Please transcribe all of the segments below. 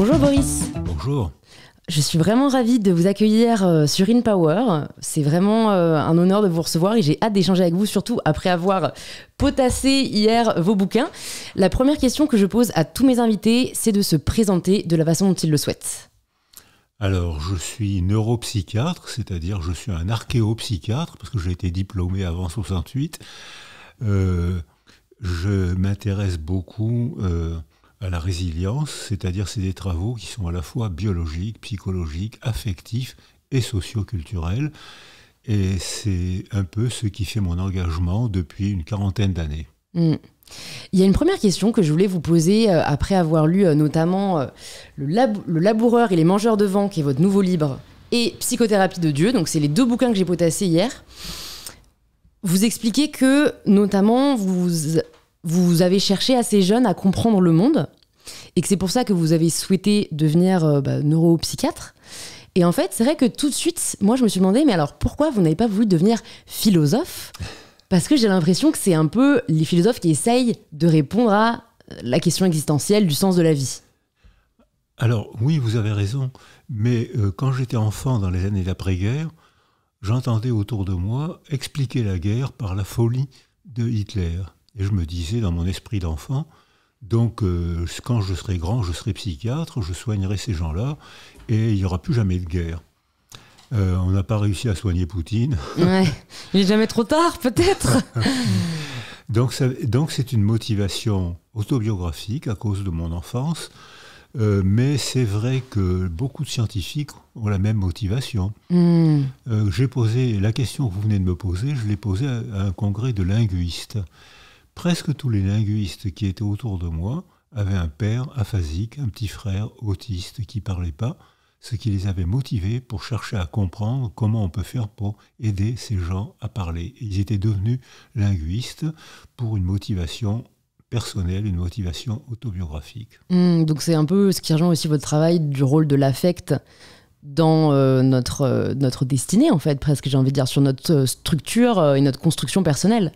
Bonjour Boris. Bonjour. Je suis vraiment ravie de vous accueillir euh, sur InPower. C'est vraiment euh, un honneur de vous recevoir et j'ai hâte d'échanger avec vous, surtout après avoir potassé hier vos bouquins. La première question que je pose à tous mes invités, c'est de se présenter de la façon dont ils le souhaitent. Alors, je suis neuropsychiatre, c'est-à-dire je suis un archéopsychiatre, parce que j'ai été diplômé avant 68. Euh, je m'intéresse beaucoup à la résilience, c'est-à-dire c'est des travaux qui sont à la fois biologiques, psychologiques, affectifs et socioculturels. Et c'est un peu ce qui fait mon engagement depuis une quarantaine d'années. Hmm. Il y a une première question que je voulais vous poser euh, après avoir lu euh, notamment euh, le, Laboureur et les Mangeurs de vent, qui est votre nouveau livre, et Psychothérapie de Dieu. Donc c'est les deux bouquins que j'ai potassés hier. Vous expliquez que notamment vous vous avez cherché assez jeune à comprendre le monde et que c'est pour ça que vous avez souhaité devenir euh, bah, neuropsychiatre. Et en fait, c'est vrai que tout de suite, moi, je me suis demandé, mais alors pourquoi vous n'avez pas voulu devenir philosophe? Parce que j'ai l'impression que c'est un peu les philosophes qui essayent de répondre à la question existentielle du sens de la vie. Alors oui, vous avez raison, mais euh, quand j'étais enfant dans les années d'après-guerre, j'entendais autour de moi expliquer la guerre par la folie de Hitler. Et je me disais dans mon esprit d'enfant, donc euh, quand je serai grand, je serai psychiatre, je soignerai ces gens-là, et il n'y aura plus jamais de guerre. Euh, on n'a pas réussi à soigner Poutine. Ouais. Il n'est jamais trop tard, peut-être. donc c'est une motivation autobiographique à cause de mon enfance. Euh, mais c'est vrai que beaucoup de scientifiques ont la même motivation. Hmm. J'ai posé la question que vous venez de me poser, je l'ai posée à, un congrès de linguistes presque tous les linguistes qui étaient autour de moi avaient un père aphasique, un petit frère autiste qui parlait pas, ce qui les avait motivés pour chercher à comprendre comment on peut faire pour aider ces gens à parler. Ils étaient devenus linguistes pour une motivation personnelle, une motivation autobiographique. Hmm, donc c'est un peu ce qui rejoint aussi votre travail du rôle de l'affect dans euh, notre, euh, notre destinée, en fait, presque, j'ai envie de dire, sur notre euh, structure et notre construction personnelle.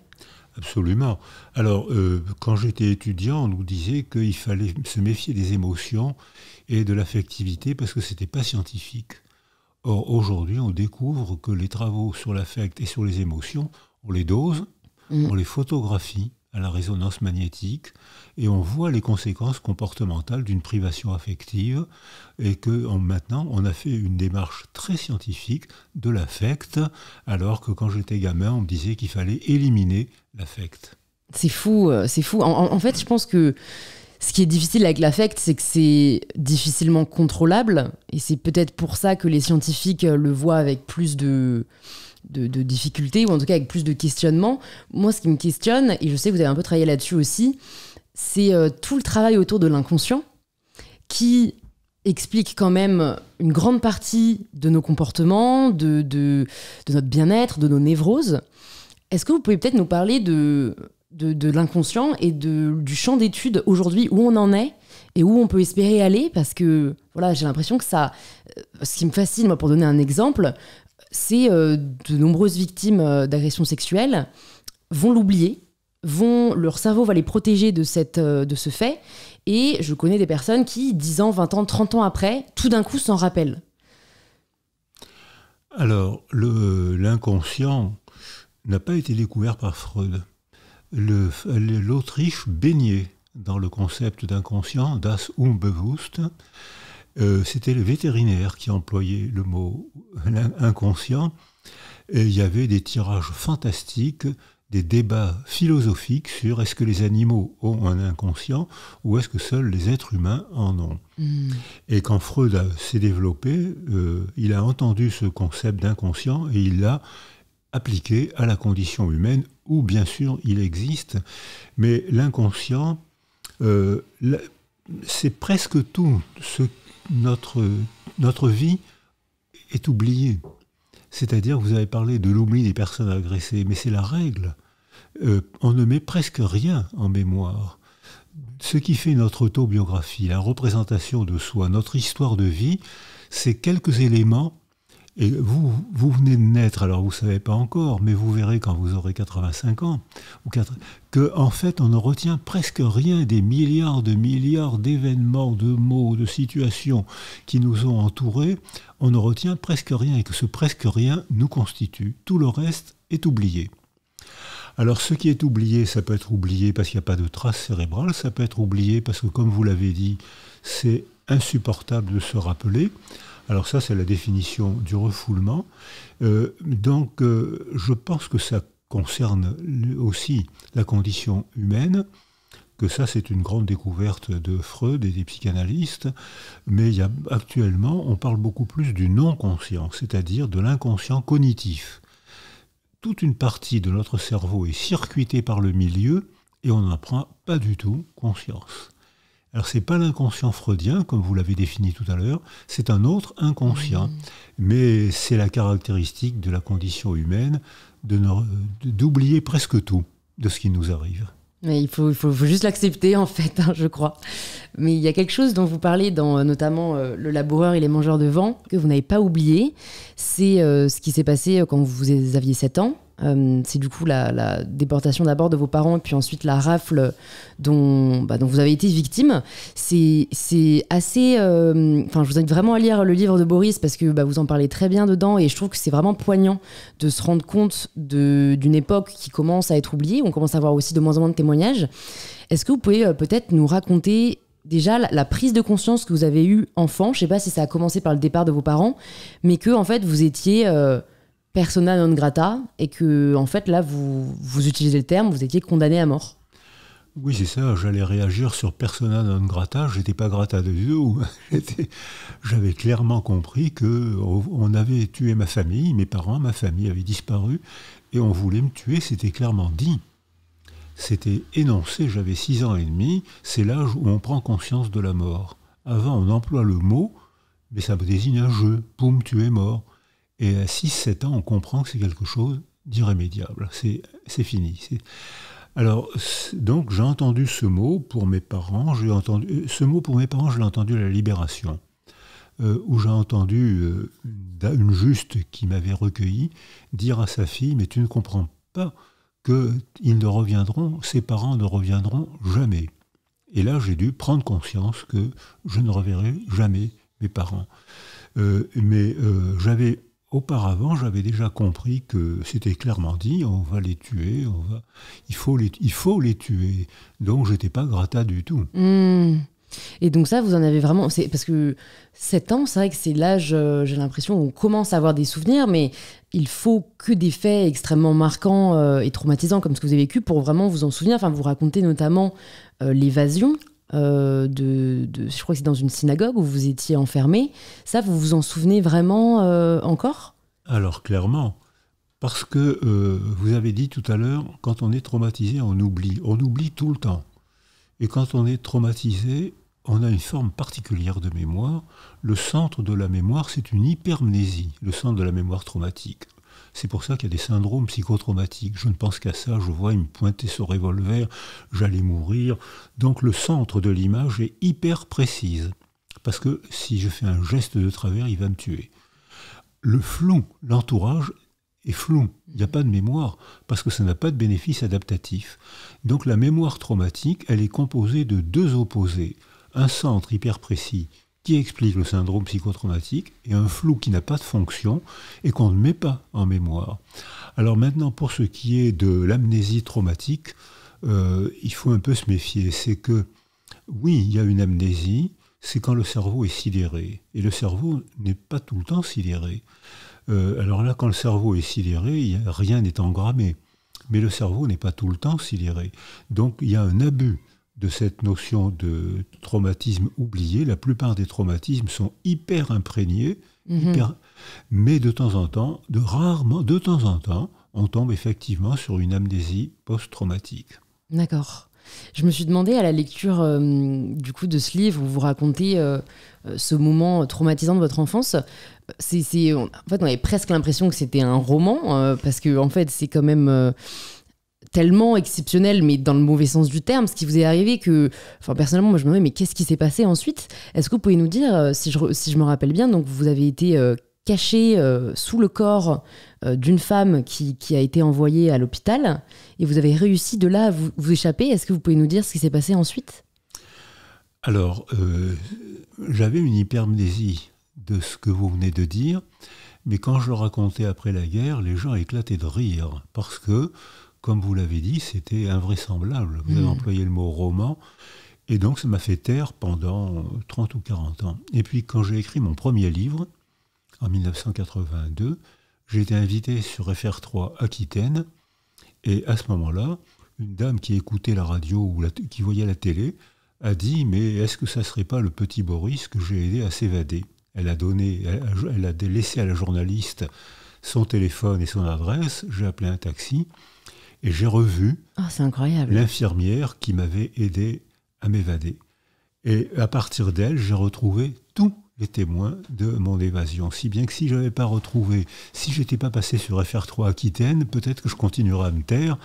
Absolument. Alors, euh, quand j'étais étudiant, on nous disait qu'il fallait se méfier des émotions et de l'affectivité parce que ce n'était pas scientifique. Or, aujourd'hui, on découvre que les travaux sur l'affect et sur les émotions, on les dose, mm. on les photographie, à la résonance magnétique et on voit les conséquences comportementales d'une privation affective et que maintenant on a fait une démarche très scientifique de l'affect alors que quand j'étais gamin on me disait qu'il fallait éliminer l'affect. C'est fou, euh, c'est fou. En, fait je pense que ce qui est difficile avec l'affect, c'est que c'est difficilement contrôlable. Et c'est peut-être pour ça que les scientifiques le voient avec plus de, de, difficultés, ou en tout cas avec plus de questionnements. Moi, ce qui me questionne, et je sais que vous avez un peu travaillé là-dessus aussi, c'est euh, tout le travail autour de l'inconscient qui explique quand même une grande partie de nos comportements, de, de, notre bien-être, de nos névroses. Est-ce que vous pouvez peut-être nous parler de, de, l'inconscient et de, du champ d'études aujourd'hui, où on en est et où on peut espérer aller? Parce que voilà, j'ai l'impression que ça. Euh, ce qui me fascine, moi, pour donner un exemple, c'est euh, de nombreuses victimes euh, d'agressions sexuelles vont l'oublier, vont leur cerveau va les protéger de, euh, de ce fait, et je connais des personnes qui, 10 ans, 20 ans, 30 ans après, tout d'un coup s'en rappellent. Alors, l'inconscient n'a pas été découvert par Freud. L'Autriche baignait dans le concept d'inconscient, das Unbewusst, euh, c'était le vétérinaire qui employait le mot inconscient. Et il y avait des tirages fantastiques, des débats philosophiques sur est-ce que les animaux ont un inconscient ou est-ce que seuls les êtres humains en ont. Hmm. Et quand Freud s'est développé, euh, il a entendu ce concept d'inconscient et il l'a appliqué à la condition humaine où bien sûr il existe. Mais l'inconscient, euh, c'est presque tout ce notre, vie est oubliée. C'est-à-dire, vous avez parlé de l'oubli des personnes agressées, mais c'est la règle. Euh, on ne met presque rien en mémoire. Ce qui fait notre autobiographie, la représentation de soi, notre histoire de vie, c'est quelques éléments Et vous, vous venez de naître, alors vous ne savez pas encore, mais vous verrez quand vous aurez 85 ans, ou 4, que en fait on ne retient presque rien des milliards de milliards d'événements, de mots, de situations qui nous ont entourés, on ne retient presque rien et que ce presque rien nous constitue. Tout le reste est oublié. Alors ce qui est oublié, ça peut être oublié parce qu'il n'y a pas de trace cérébrale, ça peut être oublié parce que comme vous l'avez dit, c'est insupportable de se rappeler. Alors ça, c'est la définition du refoulement. Euh, donc, euh, je pense que ça concerne aussi la condition humaine, que ça, c'est une grande découverte de Freud et des psychanalystes, mais actuellement, on parle beaucoup plus du non-conscient, c'est-à-dire de l'inconscient cognitif. Toute une partie de notre cerveau est circuitée par le milieu et on n'en prend pas du tout conscience. Alors c'est pas l'inconscient freudien comme vous l'avez défini tout à l'heure, c'est un autre inconscient, mmh. mais c'est la caractéristique de la condition humaine d'oublier presque tout de ce qui nous arrive. Mais il faut, il faut, juste l'accepter en fait, hein, je crois. Mais il y a quelque chose dont vous parlez dans notamment euh, Le laboureur et les mangeurs de vent que vous n'avez pas oublié. C'est euh, ce qui s'est passé quand vous aviez 7 ans. Euh, c'est du coup la, déportation d'abord de vos parents et puis ensuite la rafle dont, bah, vous avez été victime. C'est assez. Euh, je vous invite vraiment à lire le livre de Boris parce que bah, vous en parlez très bien dedans et je trouve que c'est vraiment poignant de se rendre compte d'une époque qui commence à être oubliée. On commence à avoir aussi de moins en moins de témoignages. Est-ce que vous pouvez euh, peut-être nous raconter déjà la, prise de conscience que vous avez eue enfant? Je ne sais pas si ça a commencé par le départ de vos parents, mais que en fait vous étiez persona non grata et que en fait là vous, vous utilisez le terme, vous étiez condamné à mort. Oui, c'est ça, j'allais réagir sur persona non grata, j'étais pas grata de tout. J'avais clairement compris que on avait tué ma famille, mes parents, ma famille avait disparu et on voulait me tuer, c'était clairement dit. C'était énoncé, j'avais 6 ans et demi, c'est l'âge où on prend conscience de la mort. Avant, on emploie le mot, mais ça me désigne un jeu. Poum, tu es mort. Et à 6-7 ans, on comprend que c'est quelque chose d'irrémédiable. C'est fini. Alors, donc, j'ai entendu ce mot pour mes parents. Entendu euh, ce mot pour mes parents, je l'ai entendu à la Libération, euh, où j'ai entendu euh, une juste qui m'avait recueilli dire à sa fille "Mais tu ne comprends pas que ils ne reviendront, ses parents ne reviendront jamais." Et là, j'ai dû prendre conscience que je ne reverrai jamais mes parents. mais j'avais Auparavant, j'avais déjà compris que c'était clairement dit, on va les tuer, on va, il, faut les, il faut les tuer. Donc, j'étais pas grata du tout. Hmm. Et donc ça, vous en avez vraiment... Parce que 7 ans, c'est vrai que c'est l'âge, euh, j'ai l'impression, où on commence à avoir des souvenirs, mais il faut que des faits extrêmement marquants euh, et traumatisants comme ce que vous avez vécu pour vraiment vous en souvenir. Enfin, vous racontez notamment euh, l'évasion euh, je crois que c'est dans une synagogue où vous étiez enfermé. Ça, vous vous en souvenez vraiment euh, encore? Alors clairement, parce que euh, vous avez dit tout à l'heure, quand on est traumatisé, on oublie. On oublie tout le temps. Et quand on est traumatisé, on a une forme particulière de mémoire. Le centre de la mémoire, c'est une hypermnésie, le centre de la mémoire traumatique. C'est pour ça qu'il y a des syndromes psychotraumatiques. Je ne pense qu'à ça, je vois, il me pointait ce revolver, j'allais mourir. Donc le centre de l'image est hyper précise. Parce que si je fais un geste de travers, il va me tuer. Le flou, l'entourage est flou. Il n'y a pas de mémoire, parce que ça n'a pas de bénéfice adaptatif. Donc la mémoire traumatique, elle est composée de deux opposés. Un centre hyper précis qui explique le syndrome psychotraumatique et un flou qui n'a pas de fonction et qu'on ne met pas en mémoire. Alors maintenant, pour ce qui est de l'amnésie traumatique, euh, il faut un peu se méfier. C'est que, oui, il y a une amnésie, c'est quand le cerveau est sidéré. Et le cerveau n'est pas tout le temps sidéré. Euh, alors là, quand le cerveau est sidéré, rien n'est engrammé. Mais le cerveau n'est pas tout le temps sidéré. Donc il y a un abus de cette notion de traumatisme oublié. La plupart des traumatismes sont hyper imprégnés, mhm. mais de temps en temps, de rarement, de temps en temps, on tombe effectivement sur une amnésie post-traumatique. D'accord. Je me suis demandé à la lecture euh, du coup de ce livre où vous racontez euh, euh, ce moment traumatisant de votre enfance. C'est, en fait, on avait presque l'impression que c'était un roman parce que en fait, c'est quand même tellement exceptionnel, mais dans le mauvais sens du terme, ce qui vous est arrivé que, enfin personnellement, moi je me demandais, mais qu'est-ce qui s'est passé ensuite? Est-ce que vous pouvez nous dire, euh, si je, me rappelle bien, donc vous avez été euh, caché sous le corps d'une femme qui, a été envoyée à l'hôpital et vous avez réussi de là à vous, vous échapper? Est-ce que vous pouvez nous dire ce qui s'est passé ensuite? Alors, j'avais une hypermnésie de ce que vous venez de dire, mais quand je le racontais après la guerre, les gens éclataient de rire, parce que, comme vous l'avez dit, c'était invraisemblable. Vous avez hmm. employé le mot roman, et donc ça m'a fait taire pendant 30 ou 40 ans. Et puis quand j'ai écrit mon premier livre, en 1982, j'ai été invité sur FR3 Aquitaine, et à ce moment-là, une dame qui écoutait la radio ou qui voyait la télé a dit Mais est-ce que ça ne serait pas le petit Boris que j'ai aidé à s'évader? Elle a donné, elle a laissé à la journaliste son téléphone et son adresse. J'ai appelé un taxi et j'ai revu oh, l'infirmière qui m'avait aidé à m'évader. Et à partir d'elle, j'ai retrouvé tous les témoins de mon évasion. Si bien que si je n'avais pas retrouvé, si j'étais pas passé sur FR3 Aquitaine, peut-être que je continuerais à me taire.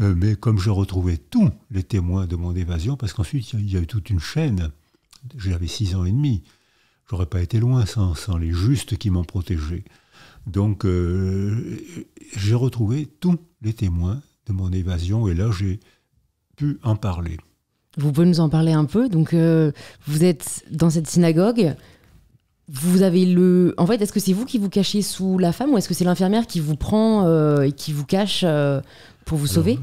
Euh, mais comme j'ai retrouvé tous les témoins de mon évasion, parce qu'ensuite il y a eu toute une chaîne. J'avais six ans et demi. J'aurais pas été loin sans, les justes qui m'ont protégé. Donc euh, j'ai retrouvé tous les témoins de mon évasion et là j'ai pu en parler. Vous pouvez nous en parler un peu Donc euh, vous êtes dans cette synagogue. Vous avez le. En fait, est-ce que c'est vous qui vous cachez sous la femme ou est-ce que c'est l'infirmière qui vous prend euh, et qui vous cache pour vous sauver?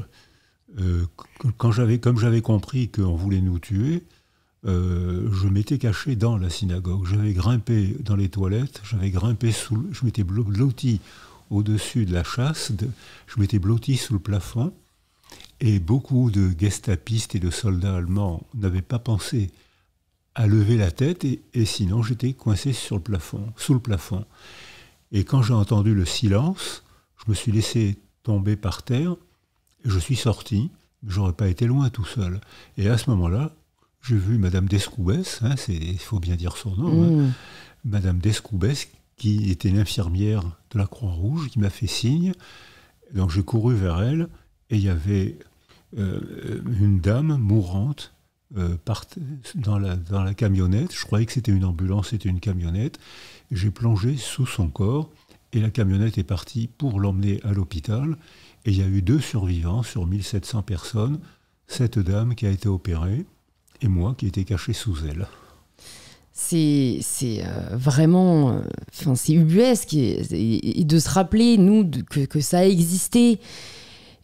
quand j'avais, comme j'avais compris qu'on voulait nous tuer, euh, je m'étais caché dans la synagogue. J'avais grimpé dans les toilettes, j'avais grimpé sous, je m'étais blotti au-dessus de la chasse, je m'étais blotti sous le plafond, et beaucoup de gestapistes et de soldats allemands n'avaient pas pensé à lever la tête, et, sinon j'étais coincé sur le plafond, sous le plafond. Et quand j'ai entendu le silence, je me suis laissé tomber par terre, et je suis sorti. J'aurais pas été loin tout seul. Et à ce moment-là, j'ai vu Madame Descoubès, hein, il faut bien dire son nom, hein. mm. Madame Descoubès, qui était l'infirmière de la Croix-Rouge, qui m'a fait signe. Donc j'ai couru vers elle, et il y avait euh, une dame mourante euh, dans, la, camionnette. Je croyais que c'était une ambulance, c'était une camionnette. J'ai plongé sous son corps, et la camionnette est partie pour l'emmener à l'hôpital. Et il y a eu deux survivants sur 1700 personnes. Cette dame qui a été opérée, et moi qui étais caché sous elle. C'est euh, vraiment. Euh, enfin, c'est ubuesque. Et, de se rappeler, nous, que, que, ça a existé.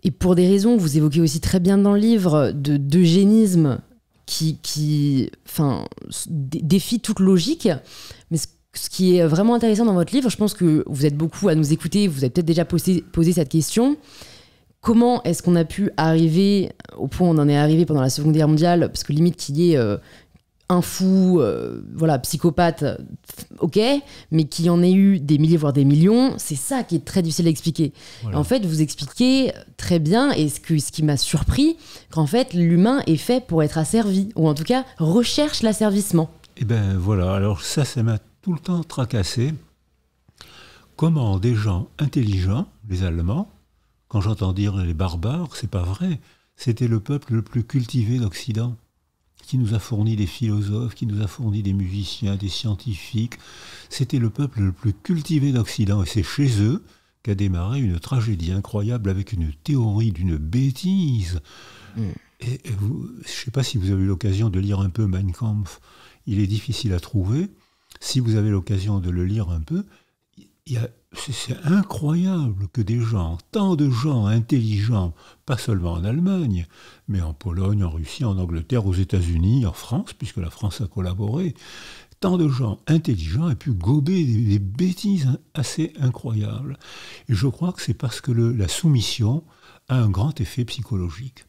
Et pour des raisons vous évoquez aussi très bien dans le livre, d'eugénisme qui, qui enfin, défie toute logique. Mais ce, qui est vraiment intéressant dans votre livre, je pense que vous êtes beaucoup à nous écouter, vous avez peut-être déjà posé, posé cette question comment est-ce qu'on a pu arriver au point où on en est arrivé pendant la Seconde Guerre mondiale, parce que limite qu'il y ait euh, un fou, euh, voilà, psychopathe, ok, mais qu'il y en ait eu des milliers, voire des millions, c'est ça qui est très difficile à expliquer. En fait, vous expliquez très bien, et ce, ce qui m'a surpris, qu'en fait, l'humain est fait pour être asservi, ou en tout cas, recherche l'asservissement. Eh ben voilà, alors ça, ça m'a tout le temps tracassé. Comment des gens intelligents, les Allemands, quand j'entends dire les barbares, c'est pas vrai. C'était le peuple le plus cultivé d'Occident, qui nous a fourni des philosophes, qui nous a fourni des musiciens, des scientifiques. C'était le peuple le plus cultivé d'Occident, et c'est chez eux qu'a démarré une tragédie incroyable avec une théorie d'une bêtise. Mm. Et, vous, je ne sais pas si vous avez eu l'occasion de lire un peu Mein Kampf. Il est difficile à trouver. Si vous avez l'occasion de le lire un peu, il y a c'est incroyable que des gens, tant de gens intelligents, pas seulement en Allemagne, mais en Pologne, en Russie, en Angleterre, aux États-Unis, en France, puisque la France a collaboré, tant de gens intelligents aient pu gober des, bêtises assez incroyables. Et je crois que c'est parce que la soumission a un grand effet psychologique.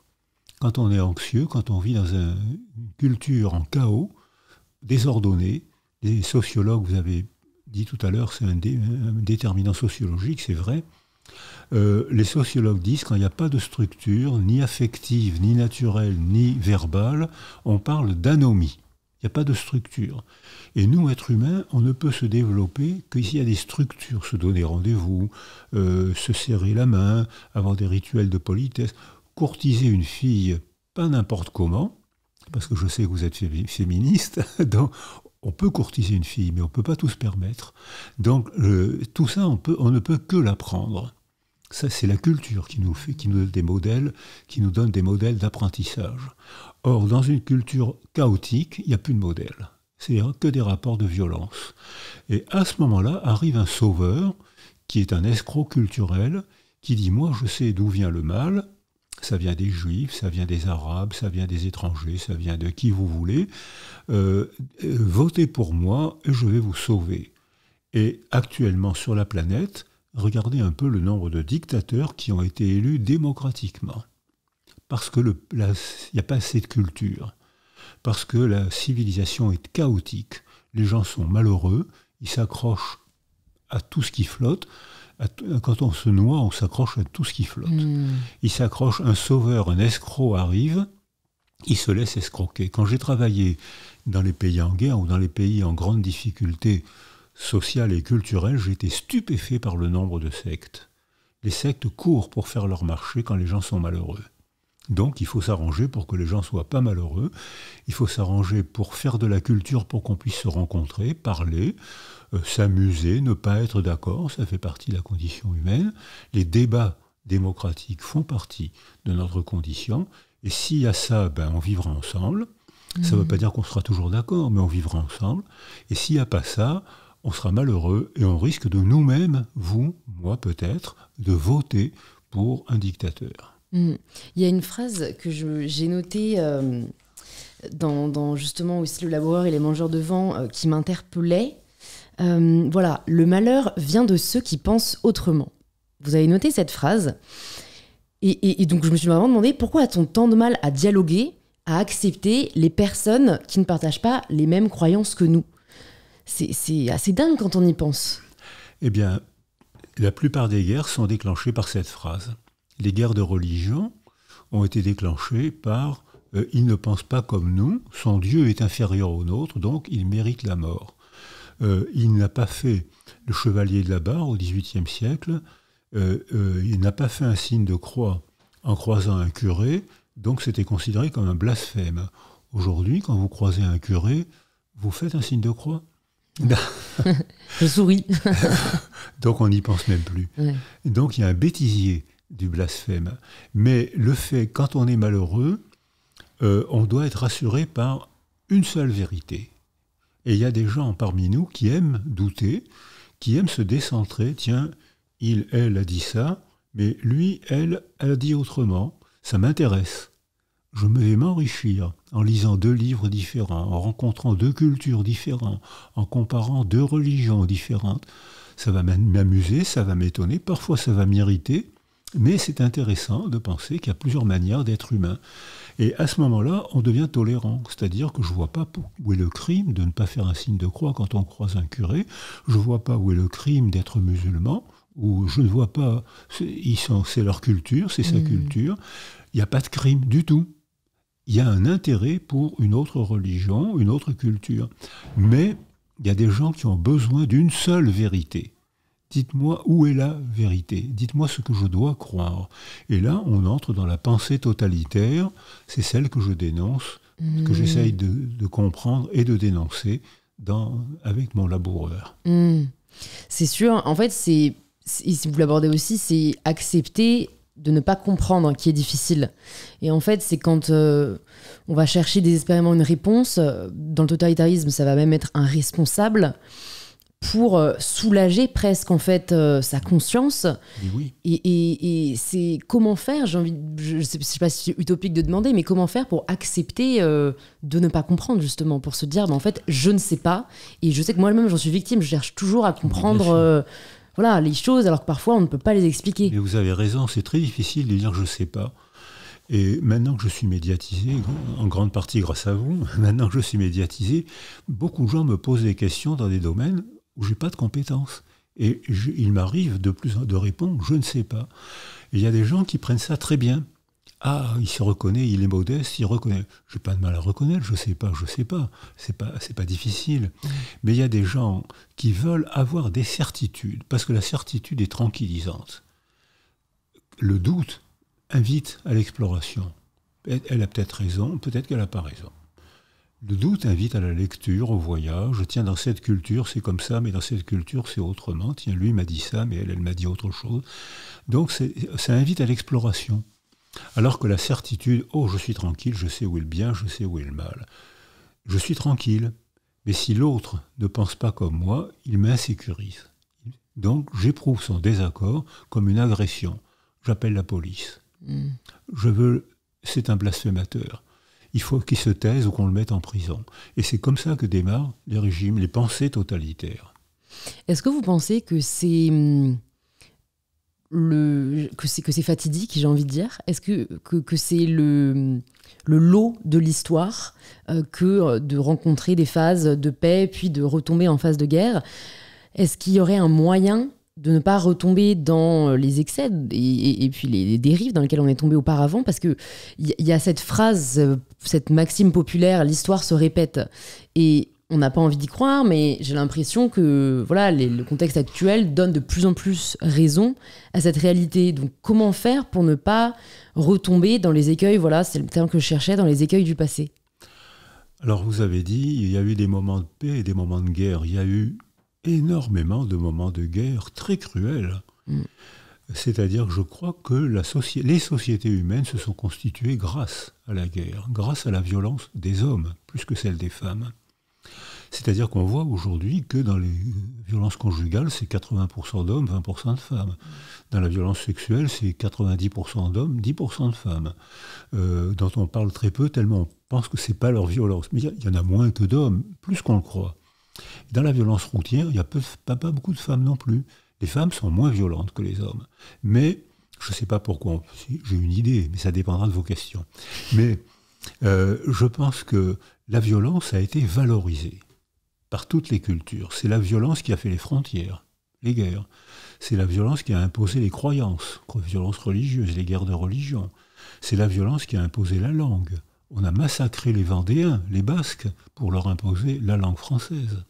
Quand on est anxieux, quand on vit dans une culture en chaos, désordonnée, les sociologues, vous avez dit tout à l'heure, c'est un, déterminant sociologique, c'est vrai. Euh, les sociologues disent quand il n'y a pas de structure, ni affective, ni naturelle, ni verbale, on parle d'anomie. Il n'y a pas de structure. Et nous, êtres humains, on ne peut se développer que s'il y a des structures, se donner rendez-vous, euh, se serrer la main, avoir des rituels de politesse, courtiser une fille, pas n'importe comment, parce que je sais que vous êtes féministe, donc On peut courtiser une fille, mais on ne peut pas tout se permettre. Donc tout ça, on, ne peut que l'apprendre. Ça, c'est la culture qui nous fait, qui nous donne des modèles, qui nous donne des modèles d'apprentissage. Or, dans une culture chaotique, il n'y a plus de modèle. C'est-à-dire que des rapports de violence. Et à ce moment-là, arrive un sauveur, qui est un escroc culturel, qui dit Moi, je sais d'où vient le mal, ça vient des juifs, ça vient des arabes, ça vient des étrangers, ça vient de qui vous voulez. Euh, euh, votez pour moi et je vais vous sauver. Et actuellement sur la planète, regardez un peu le nombre de dictateurs qui ont été élus démocratiquement. Parce qu'il n'y a pas assez de culture. Parce que la civilisation est chaotique. Les gens sont malheureux, ils s'accrochent à tout ce qui flotte quand on se noie, on s'accroche à tout ce qui flotte. Hmm. Il s'accroche, un sauveur, un escroc arrive, il se laisse escroquer. Quand j'ai travaillé dans les pays en guerre ou dans les pays en grande difficulté sociale et culturelle, j'ai été stupéfait par le nombre de sectes. Les sectes courent pour faire leur marché quand les gens sont malheureux. Donc il faut s'arranger pour que les gens soient pas malheureux. Il faut s'arranger pour faire de la culture pour qu'on puisse se rencontrer, parler, euh, s'amuser, ne pas être d'accord, ça fait partie de la condition humaine. Les débats démocratiques font partie de notre condition. Et s'il y a ça, ben, on vivra ensemble. Ça ne veut mmh. pas dire qu'on sera toujours d'accord, mais on vivra ensemble. Et s'il n'y a pas ça, on sera malheureux et on risque de nous-mêmes, vous, moi peut-être, de voter pour un dictateur. Mmh. Il y a une phrase que j'ai notée euh, dans, justement aussi le laboureur et les mangeurs de vent euh, qui m'interpellait. Euh, voilà, le malheur vient de ceux qui pensent autrement. Vous avez noté cette phrase. Et, donc je me suis vraiment demandé pourquoi a-t-on tant de mal à dialoguer, à accepter les personnes qui ne partagent pas les mêmes croyances que nous? C'est assez dingue quand on y pense. Eh bien, la plupart des guerres sont déclenchées par cette phrase. Les guerres de religion ont été déclenchées par euh, il ne pense pas comme nous, son Dieu est inférieur au nôtre, donc il mérite la mort. Euh, il n'a pas fait le chevalier de la barre au XVIIIe siècle, euh, euh, il n'a pas fait un signe de croix en croisant un curé, donc c'était considéré comme un blasphème. Aujourd'hui, quand vous croisez un curé, vous faites un signe de croix Je souris. donc on n'y pense même plus. Donc il y a un bêtisier du blasphème. Mais le fait, quand on est malheureux, on doit être rassuré par une seule vérité. Et il y a des gens parmi nous qui aiment douter, qui aiment se décentrer. Tiens, il, elle a dit ça, mais lui, elle, elle a dit autrement. Ça m'intéresse. Je me vais m'enrichir en lisant deux livres différents, en rencontrant deux cultures différentes, en comparant deux religions différentes. Ça va m'amuser, ça va m'étonner, parfois ça va m'irriter, mais c'est intéressant de penser qu'il y a plusieurs manières d'être humain. Et à ce moment-là, on devient tolérant. C'est-à-dire que je ne vois pas où est le crime de ne pas faire un signe de croix quand on croise un curé. Je ne vois pas où est le crime d'être musulman. Ou je ne vois pas. C'est leur culture, c'est sa mmh. culture. Il n'y a pas de crime du tout. Il y a un intérêt pour une autre religion, une autre culture. Mais il y a des gens qui ont besoin d'une seule vérité. Dites-moi où est la vérité, dites-moi ce que je dois croire. Et là, on entre dans la pensée totalitaire, c'est celle que je dénonce, que mmh. j'essaye de, comprendre et de dénoncer dans, avec mon laboureur. Mmh. C'est sûr, en fait, c'est, si vous l'abordez aussi, c'est accepter de ne pas comprendre qui est difficile. Et en fait, c'est quand euh, on va chercher désespérément une réponse, dans le totalitarisme, ça va même être un responsable pour euh, soulager presque en fait euh, sa conscience. Et, c'est comment faire, j'ai envie, je ne sais, pas si c'est utopique de demander, mais comment faire pour accepter euh, de ne pas comprendre justement, pour se dire, en fait, je ne sais pas. Et je sais que moi-même, j'en suis victime, je cherche toujours à comprendre voilà, les choses, alors que parfois, on ne peut pas les expliquer. Mais vous avez raison, c'est très difficile de dire je ne sais pas. Et maintenant que je suis médiatisé, en grande partie grâce à vous, maintenant que je suis médiatisé, beaucoup de gens me posent des questions dans des domaines où j'ai pas de compétences. Et il m'arrive de plus de répondre, je ne sais pas. il y a des gens qui prennent ça très bien. Ah, il se reconnaît, il est modeste, il reconnaît. J'ai pas de mal à reconnaître, je sais pas, je sais pas. C'est pas, c'est pas difficile. Mais il y a des gens qui veulent avoir des certitudes, parce que la certitude est tranquillisante. Le doute invite à l'exploration. Elle a peut-être raison, peut-être qu'elle n'a pas raison. Le doute invite à la lecture, au voyage? Tiens, dans cette culture, c'est comme ça, mais dans cette culture, c'est autrement. Tiens, lui m'a dit ça, mais elle, elle m'a dit autre chose. Donc, ça invite à l'exploration. Alors que la certitude, oh, je suis tranquille, je sais où est le bien, je sais où est le mal. Je suis tranquille, mais si l'autre ne pense pas comme moi, il m'insécurise. Donc, j'éprouve son désaccord comme une agression. J'appelle la police. Hmm. Je veux, c'est un blasphémateur il faut qu'il se taise ou qu'on le mette en prison. Et c'est comme ça que démarrent les régimes, les pensées totalitaires. Est-ce que vous pensez que c'est hum, le que c'est que c'est fatidique, j'ai envie de dire? Est-ce que, que, c'est le le lot de l'histoire euh, que euh, de rencontrer des phases de paix puis de retomber en phase de guerre? Est-ce qu'il y aurait un moyen de ne pas retomber dans les excès et, puis les, dérives dans lesquelles on est tombé auparavant, parce que il y, a cette phrase, cette maxime populaire, l'histoire se répète, et on n'a pas envie d'y croire, mais j'ai l'impression que voilà, le contexte actuel donne de plus en plus raison à cette réalité. Donc, comment faire pour ne pas retomber dans les écueils Voilà, c'est le terme que je cherchais, dans les écueils du passé? Alors, vous avez dit, il y a eu des moments de paix et des moments de guerre. Il y a eu énormément de moments de guerre très cruels. Mm. C'est-à-dire que je crois que les sociétés humaines se sont constituées grâce à la guerre, grâce à la violence des hommes, plus que celle des femmes. C'est-à-dire qu'on voit aujourd'hui que dans les violences conjugales, c'est 80% d'hommes, 20% de femmes. Dans la violence sexuelle, c'est 90% d'hommes, 10% de femmes, euh, dont on parle très peu tellement on pense que ce n'est pas leur violence. Mais il y, en a moins que d'hommes, plus qu'on le croit. Dans la violence routière, il n'y a pas, beaucoup de femmes non plus. Les femmes sont moins violentes que les hommes. Mais, je ne sais pas pourquoi, j'ai une idée, mais ça dépendra de vos questions. Mais euh, je pense que la violence a été valorisée par toutes les cultures. C'est la violence qui a fait les frontières, les guerres. C'est la violence qui a imposé les croyances, les violences religieuses, les guerres de religion. C'est la violence qui a imposé la langue. On a massacré les Vendéens, les Basques, pour leur imposer la langue française.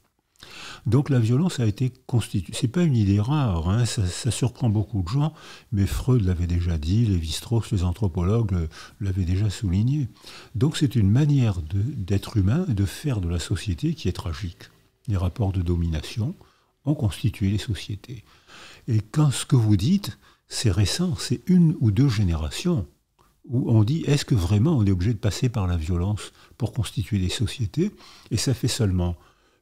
Donc la violence a été constituée. C'est pas une idée rare, hein, ça, surprend beaucoup de gens, mais Freud l'avait déjà dit, Lévi-Strauss, les anthropologues l'avaient déjà souligné. Donc c'est une manière d'être humain et de faire de la société qui est tragique. Les rapports de domination ont constitué les sociétés. Et quand ce que vous dites, c'est récent, c'est une ou deux générations où on dit est-ce que vraiment on est obligé de passer par la violence pour constituer des sociétés? Et ça fait seulement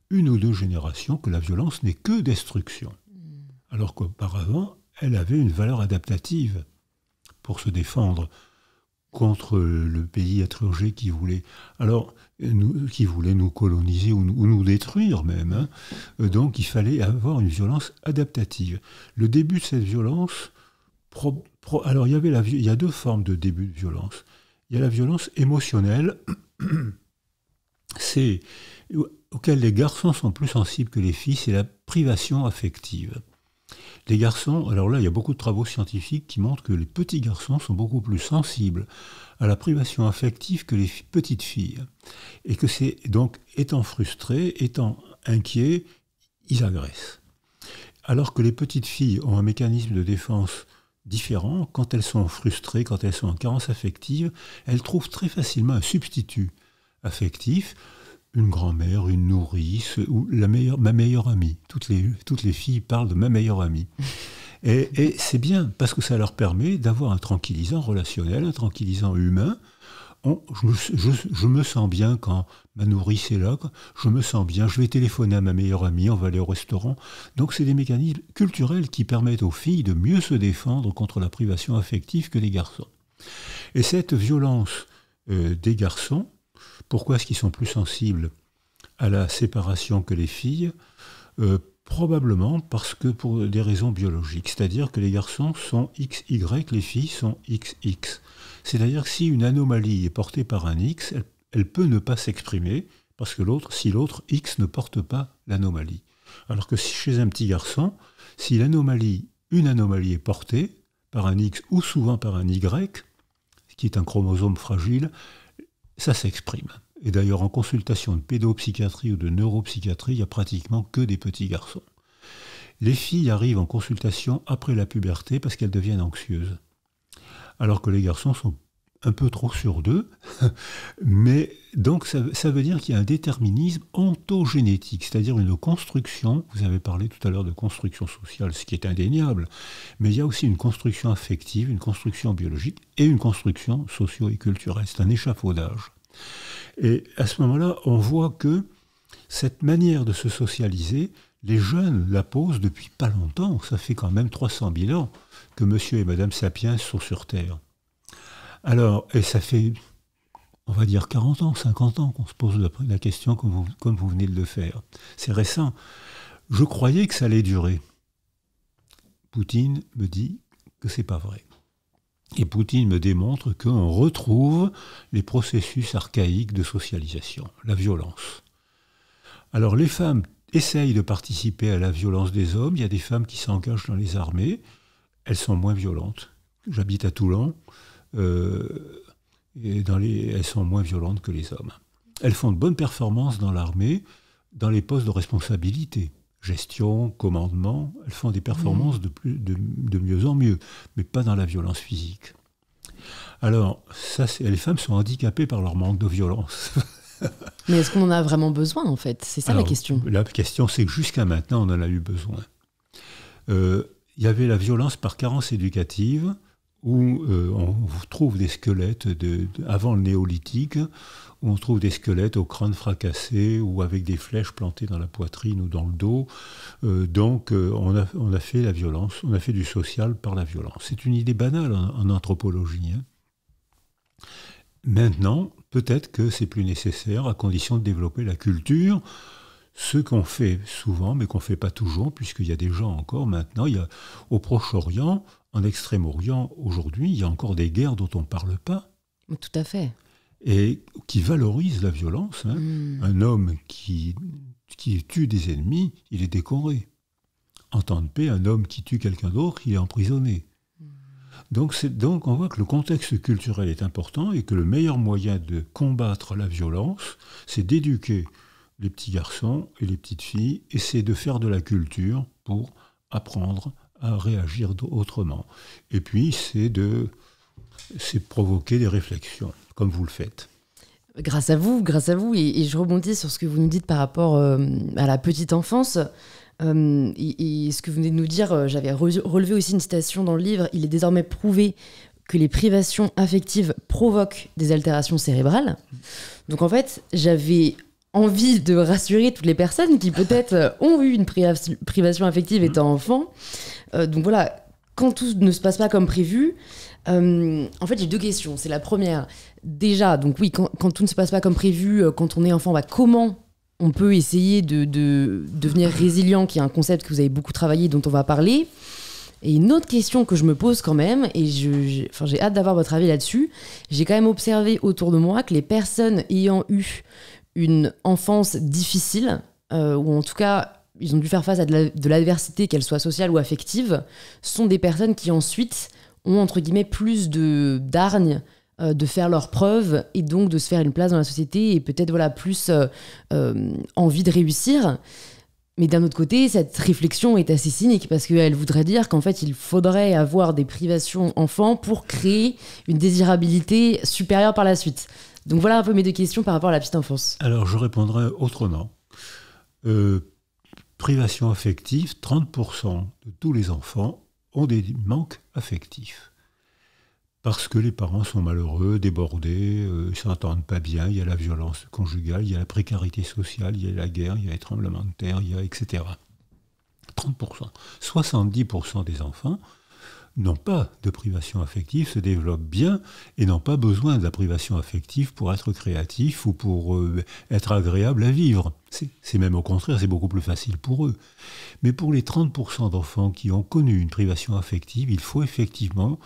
une ou deux générations que la violence n'est que destruction. Alors qu'auparavant, elle avait une valeur adaptative pour se défendre contre le pays étranger qui voulait, alors, nous, qui voulait nous coloniser ou nous, détruire même. Hein. Donc il fallait avoir une violence adaptative. Le début de cette violence alors il y, a deux formes de début de violence. Il y a la violence émotionnelle, c'est auquel les garçons sont plus sensibles que les filles, c'est la privation affective. Les garçons, alors là, il y a beaucoup de travaux scientifiques qui montrent que les petits garçons sont beaucoup plus sensibles à la privation affective que les petites filles. Et que c'est donc, étant frustrés, étant inquiets, ils agressent. Alors que les petites filles ont un mécanisme de défense différents. Quand elles sont frustrées, quand elles sont en carence affective, elles trouvent très facilement un substitut affectif, une grand-mère, une nourrice, ou la meilleure, ma meilleure amie. Toutes les, toutes les filles parlent de ma meilleure amie. Et, et c'est bien, parce que ça leur permet d'avoir un tranquillisant relationnel, un tranquillisant humain, je, me sens bien quand ma nourrice est là, je me sens bien, je vais téléphoner à ma meilleure amie, on va aller au restaurant. Donc c'est des mécanismes culturels qui permettent aux filles de mieux se défendre contre la privation affective que les garçons. Et cette violence euh, des garçons, pourquoi est-ce qu'ils sont plus sensibles à la séparation que les filles? Euh, Probablement parce que pour des raisons biologiques, c'est-à-dire que les garçons sont XY, les filles sont XX. C'est-à-dire que si une anomalie est portée par un X, elle, peut ne pas s'exprimer, parce que si l'autre X ne porte pas l'anomalie. Alors que chez un petit garçon, si l'anomalie, une anomalie est portée par un X ou souvent par un Y, qui est un chromosome fragile, ça s'exprime. Et d'ailleurs, en consultation de pédopsychiatrie ou de neuropsychiatrie, il n'y a pratiquement que des petits garçons. Les filles arrivent en consultation après la puberté parce qu'elles deviennent anxieuses alors que les garçons sont un peu trop sur deux, mais donc ça, veut dire qu'il y a un déterminisme ontogénétique, c'est-à-dire une construction, vous avez parlé tout à l'heure de construction sociale, ce qui est indéniable, mais il y a aussi une construction affective, une construction biologique et une construction socio et culturelle, c'est un échafaudage. Et à ce moment-là, on voit que cette manière de se socialiser, les jeunes la posent depuis pas longtemps, ça fait quand même 300 000 ans que monsieur et madame Sapiens sont sur Terre. Alors, et ça fait, on va dire 40 ans, 50 ans qu'on se pose la, question comme vous, venez de le faire. C'est récent. Je croyais que ça allait durer. Poutine me dit que c'est pas vrai. Et Poutine me démontre qu'on retrouve les processus archaïques de socialisation, la violence. Alors les femmes essayent de participer à la violence des hommes. Il y a des femmes qui s'engagent dans les armées. Elles sont moins violentes. J'habite à Toulon. Euh, et dans les, elles sont moins violentes que les hommes. Elles font de bonnes performances dans l'armée, dans les postes de responsabilité, gestion, commandement. Elles font des performances de, plus, de, mieux en mieux, mais pas dans la violence physique. Alors, ça, les femmes sont handicapées par leur manque de violence. mais est-ce qu'on en a vraiment besoin, en fait? C'est ça la question. La question, c'est que jusqu'à maintenant, on en a eu besoin. Euh, il y avait la violence par carence éducative, où euh, on trouve des squelettes avant le néolithique, où on trouve des squelettes au crâne fracassé ou avec des flèches plantées dans la poitrine ou dans le dos. Euh, donc euh, on, a, on, a, fait la violence, on a fait du social par la violence. C'est une idée banale en, anthropologie. Hein. Maintenant, peut-être que c'est plus nécessaire à condition de développer la culture. Ce qu'on fait souvent, mais qu'on ne fait pas toujours, puisqu'il y a des gens encore maintenant, il y a, au Proche-Orient, en Extrême-Orient, aujourd'hui, il y a encore des guerres dont on ne parle pas. Tout à fait. Et qui valorisent la violence. Hein. Hmm. Un homme qui, qui tue des ennemis, il est décoré. En temps de paix, un homme qui tue quelqu'un d'autre, il est emprisonné. Hmm. Donc, donc on voit que le contexte culturel est important et que le meilleur moyen de combattre la violence, c'est d'éduquer les petits garçons et les petites filles, et c'est de faire de la culture pour apprendre à réagir autrement. Et puis, c'est de c'est provoquer des réflexions, comme vous le faites. Grâce à vous, grâce à vous, et, je rebondis sur ce que vous nous dites par rapport euh, à la petite enfance. Euh, et, ce que vous venez de nous dire, euh, j'avais relevé aussi une citation dans le livre, il est désormais prouvé que les privations affectives provoquent des altérations cérébrales. Donc en fait, j'avais envie de rassurer toutes les personnes qui peut-être ont eu une privation affective étant enfant, euh, donc voilà, quand tout ne se passe pas comme prévu, euh, en fait, j'ai deux questions. C'est la première. Déjà, donc oui, quand, tout ne se passe pas comme prévu, euh, quand on est enfant, bah, comment on peut essayer de, devenir résilient, qui est un concept que vous avez beaucoup travaillé, dont on va parler. Et une autre question que je me pose quand même, et j'ai hâte d'avoir votre avis là-dessus, j'ai quand même observé autour de moi que les personnes ayant eu une enfance difficile, ou en tout cas ils ont dû faire face à de l'adversité, qu'elle soit sociale ou affective, sont des personnes qui ensuite ont entre guillemets plus de d'argne euh, de faire leurs preuves et donc de se faire une place dans la société et peut-être voilà plus euh, euh, envie de réussir. Mais d'un autre côté, cette réflexion est assez cynique parce qu'elle voudrait dire qu'en fait, il faudrait avoir des privations enfants pour créer une désirabilité supérieure par la suite. Donc voilà un peu mes deux questions par rapport à la petite enfance. Alors je répondrai autrement privation affective, 30% de tous les enfants ont des manques affectifs. Parce que les parents sont malheureux, débordés, euh, ils s'entendent pas bien, il y a la violence conjugale, il y a la précarité sociale, il y a la guerre, il y a les tremblements de terre, il y a etc. 30%. 70% des enfants n'ont pas de privation affective, se développent bien et n'ont pas besoin de la privation affective pour être créatifs ou pour euh, être agréables à vivre. C'est même au contraire, c'est beaucoup plus facile pour eux. Mais pour les 30% d'enfants qui ont connu une privation affective, il faut effectivement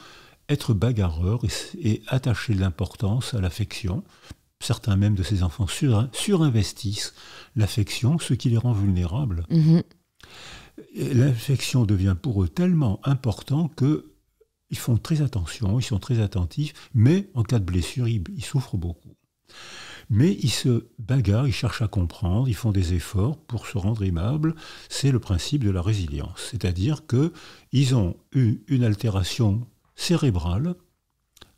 être bagarreur et, attacher de l'importance à l'affection. Certains même de ces enfants surinvestissent l'affection, ce qui les rend vulnérables. Mm-hmm l'infection devient pour eux tellement important qu'ils font très attention, ils sont très attentifs, mais en cas de blessure, ils, souffrent beaucoup. Mais ils se bagarrent, ils cherchent à comprendre, ils font des efforts pour se rendre aimables. C'est le principe de la résilience. C'est-à-dire qu'ils ont eu une altération cérébrale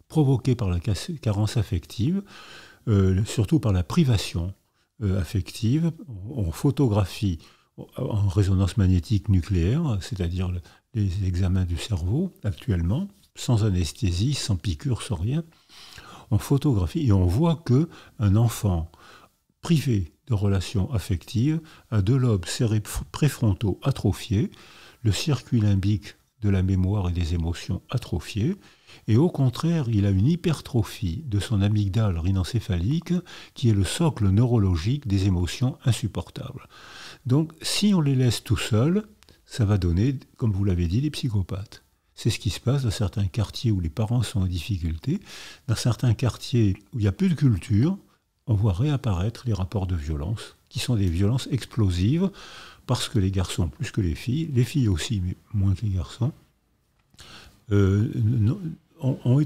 provoquée par la carence affective, euh, surtout par la privation euh, affective. On photographie en résonance magnétique nucléaire, c'est-à-dire les examens du cerveau actuellement, sans anesthésie, sans piqûre, sans rien. On photographie et on voit que un enfant privé de relations affectives a deux lobes préfrontaux atrophiés, le circuit limbique de la mémoire et des émotions atrophiés, et au contraire, il a une hypertrophie de son amygdale rhinencéphalique, qui est le socle neurologique des émotions insupportables. Donc, si on les laisse tout seuls, ça va donner, comme vous l'avez dit, des psychopathes. C'est ce qui se passe dans certains quartiers où les parents sont en difficulté. Dans certains quartiers où il n'y a plus de culture, on voit réapparaître les rapports de violence, qui sont des violences explosives, parce que les garçons, plus que les filles, les filles aussi, mais moins que les garçons, euh, ont,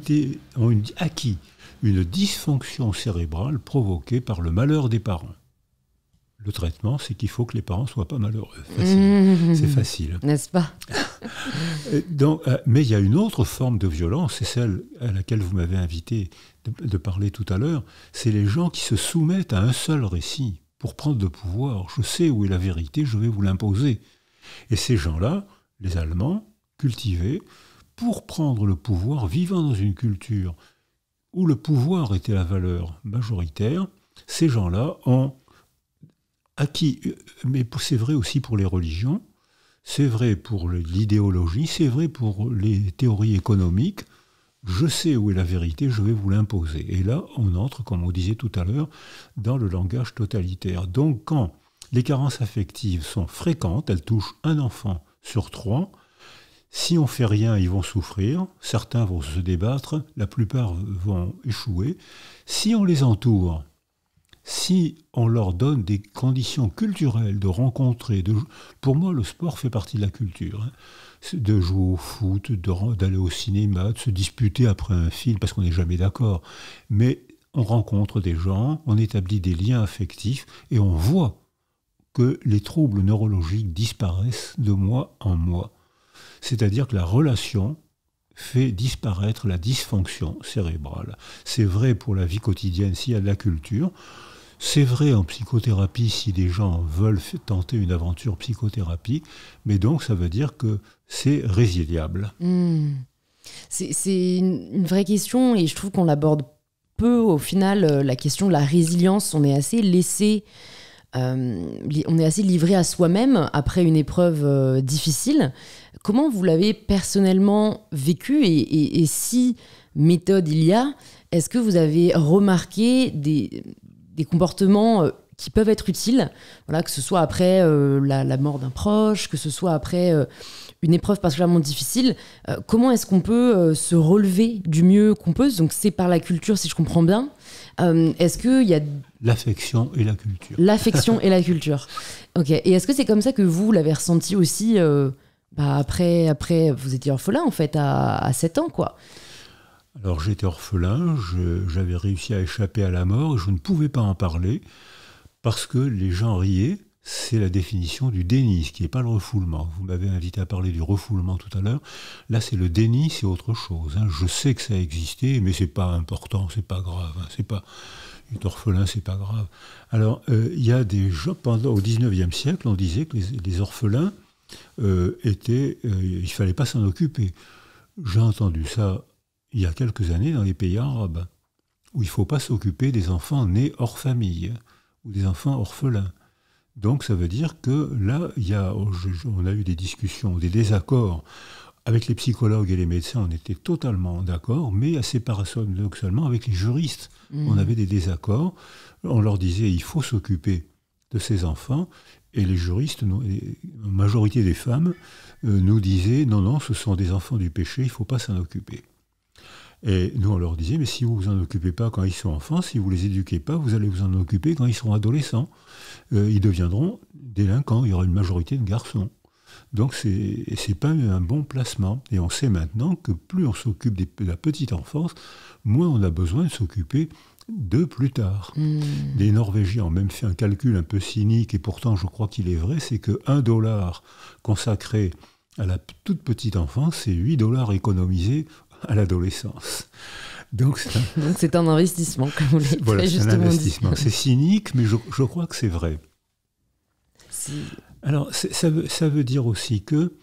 acquis une dysfonction cérébrale provoquée par le malheur des parents. Le traitement, c'est qu'il faut que les parents soient pas malheureux. C'est facile. N'est-ce pas? Donc, euh, Mais il y a une autre forme de violence, c'est celle à laquelle vous m'avez invité de, de, parler tout à l'heure. C'est les gens qui se soumettent à un seul récit pour prendre le pouvoir. Je sais où est la vérité, je vais vous l'imposer. Et ces gens-là, les Allemands, cultivés, pour prendre le pouvoir, vivant dans une culture où le pouvoir était la valeur majoritaire, ces gens-là ont acquis, mais c'est vrai aussi pour les religions, c'est vrai pour l'idéologie, c'est vrai pour les théories économiques. Je sais où est la vérité, je vais vous l'imposer. Et là, on entre, comme on disait tout à l'heure, dans le langage totalitaire. Donc quand les carences affectives sont fréquentes, elles touchent un enfant sur trois, si on fait rien, ils vont souffrir, certains vont se débattre, la plupart vont échouer. Si on les entoure, si on leur donne des conditions culturelles de rencontrer, pour moi le sport fait partie de la culture, hein. de jouer au foot, d'aller au cinéma, de se disputer après un film parce qu'on n'est jamais d'accord, mais on rencontre des gens, on établit des liens affectifs et on voit que les troubles neurologiques disparaissent de mois en mois. C'est-à-dire que la relation fait disparaître la dysfonction cérébrale. C'est vrai pour la vie quotidienne s'il y a de la culture. C'est vrai en psychothérapie si des gens veulent tenter une aventure psychothérapie, mais donc ça veut dire que c'est résiliable. Hmm. C'est une vraie question et je trouve qu'on l'aborde peu au final, euh, la question de la résilience. On est assez laissé, euh, on est assez livré à soi-même après une épreuve euh, difficile. Comment vous l'avez personnellement vécu et si méthode il y a, est-ce que vous avez remarqué des, des comportements euh, qui peuvent être utiles, voilà, que ce soit après euh, la, mort d'un proche, que ce soit après euh, une épreuve particulièrement difficile. comment est-ce qu'on peut se relever du mieux qu'on peut? Donc c'est par la culture, si je comprends bien. est-ce qu'il y a... L'affection et la culture. L'affection et la culture. Ok. Et est-ce que c'est comme ça que vous l'avez ressenti aussi bah, après, après, vous étiez orphelin en fait à, à 7 ans, quoi? Alors j'étais orphelin, j'avais réussi à échapper à la mort et je ne pouvais pas en parler parce que les gens riaient. C'est la définition du déni, ce qui n'est pas le refoulement. Vous m'avez invité à parler du refoulement tout à l'heure. Là, c'est le déni, c'est autre chose. Hein. Je sais que ça a existé, mais c'est pas important, c'est pas grave. Hein. C'est pas être orphelin, c'est pas grave. Alors, euh, il y a des gens pendant au 19e siècle, on disait que les, orphelins euh, étaient, euh, il fallait pas s'en occuper. J'ai entendu ça il y a quelques années dans les pays arabes, où il ne faut pas s'occuper des enfants nés hors famille, ou des enfants orphelins. Donc ça veut dire que là, il y a, on a eu des discussions, des désaccords. Avec les psychologues et les médecins, on était totalement d'accord, mais assez paradoxalement, avec les juristes, mmh. on avait des désaccords. On leur disait il faut s'occuper de ces enfants, et les juristes, la majorité des femmes, euh, nous disaient non, non, ce sont des enfants du péché, il ne faut pas s'en occuper. Et nous, on leur disait, mais si vous vous en occupez pas quand ils sont enfants, si vous les éduquez pas, vous allez vous en occuper quand ils seront adolescents. Euh, ils deviendront délinquants, il y aura une majorité de garçons. Donc c'est n'est pas un bon placement. Et on sait maintenant que plus on s'occupe de la petite enfance, moins on a besoin de s'occuper de plus tard. Hmm. Les Norvégiens ont même fait un calcul un peu cynique, et pourtant je crois qu'il est vrai, c'est que un dollar consacré à la toute petite enfance, c'est 8 dollars économisés à l'adolescence. Donc c'est un, investissement, comme vous l'avez voilà, c'est un investissement. C'est cynique, mais je, je crois que c'est vrai. Alors, ça veut, ça veut dire aussi que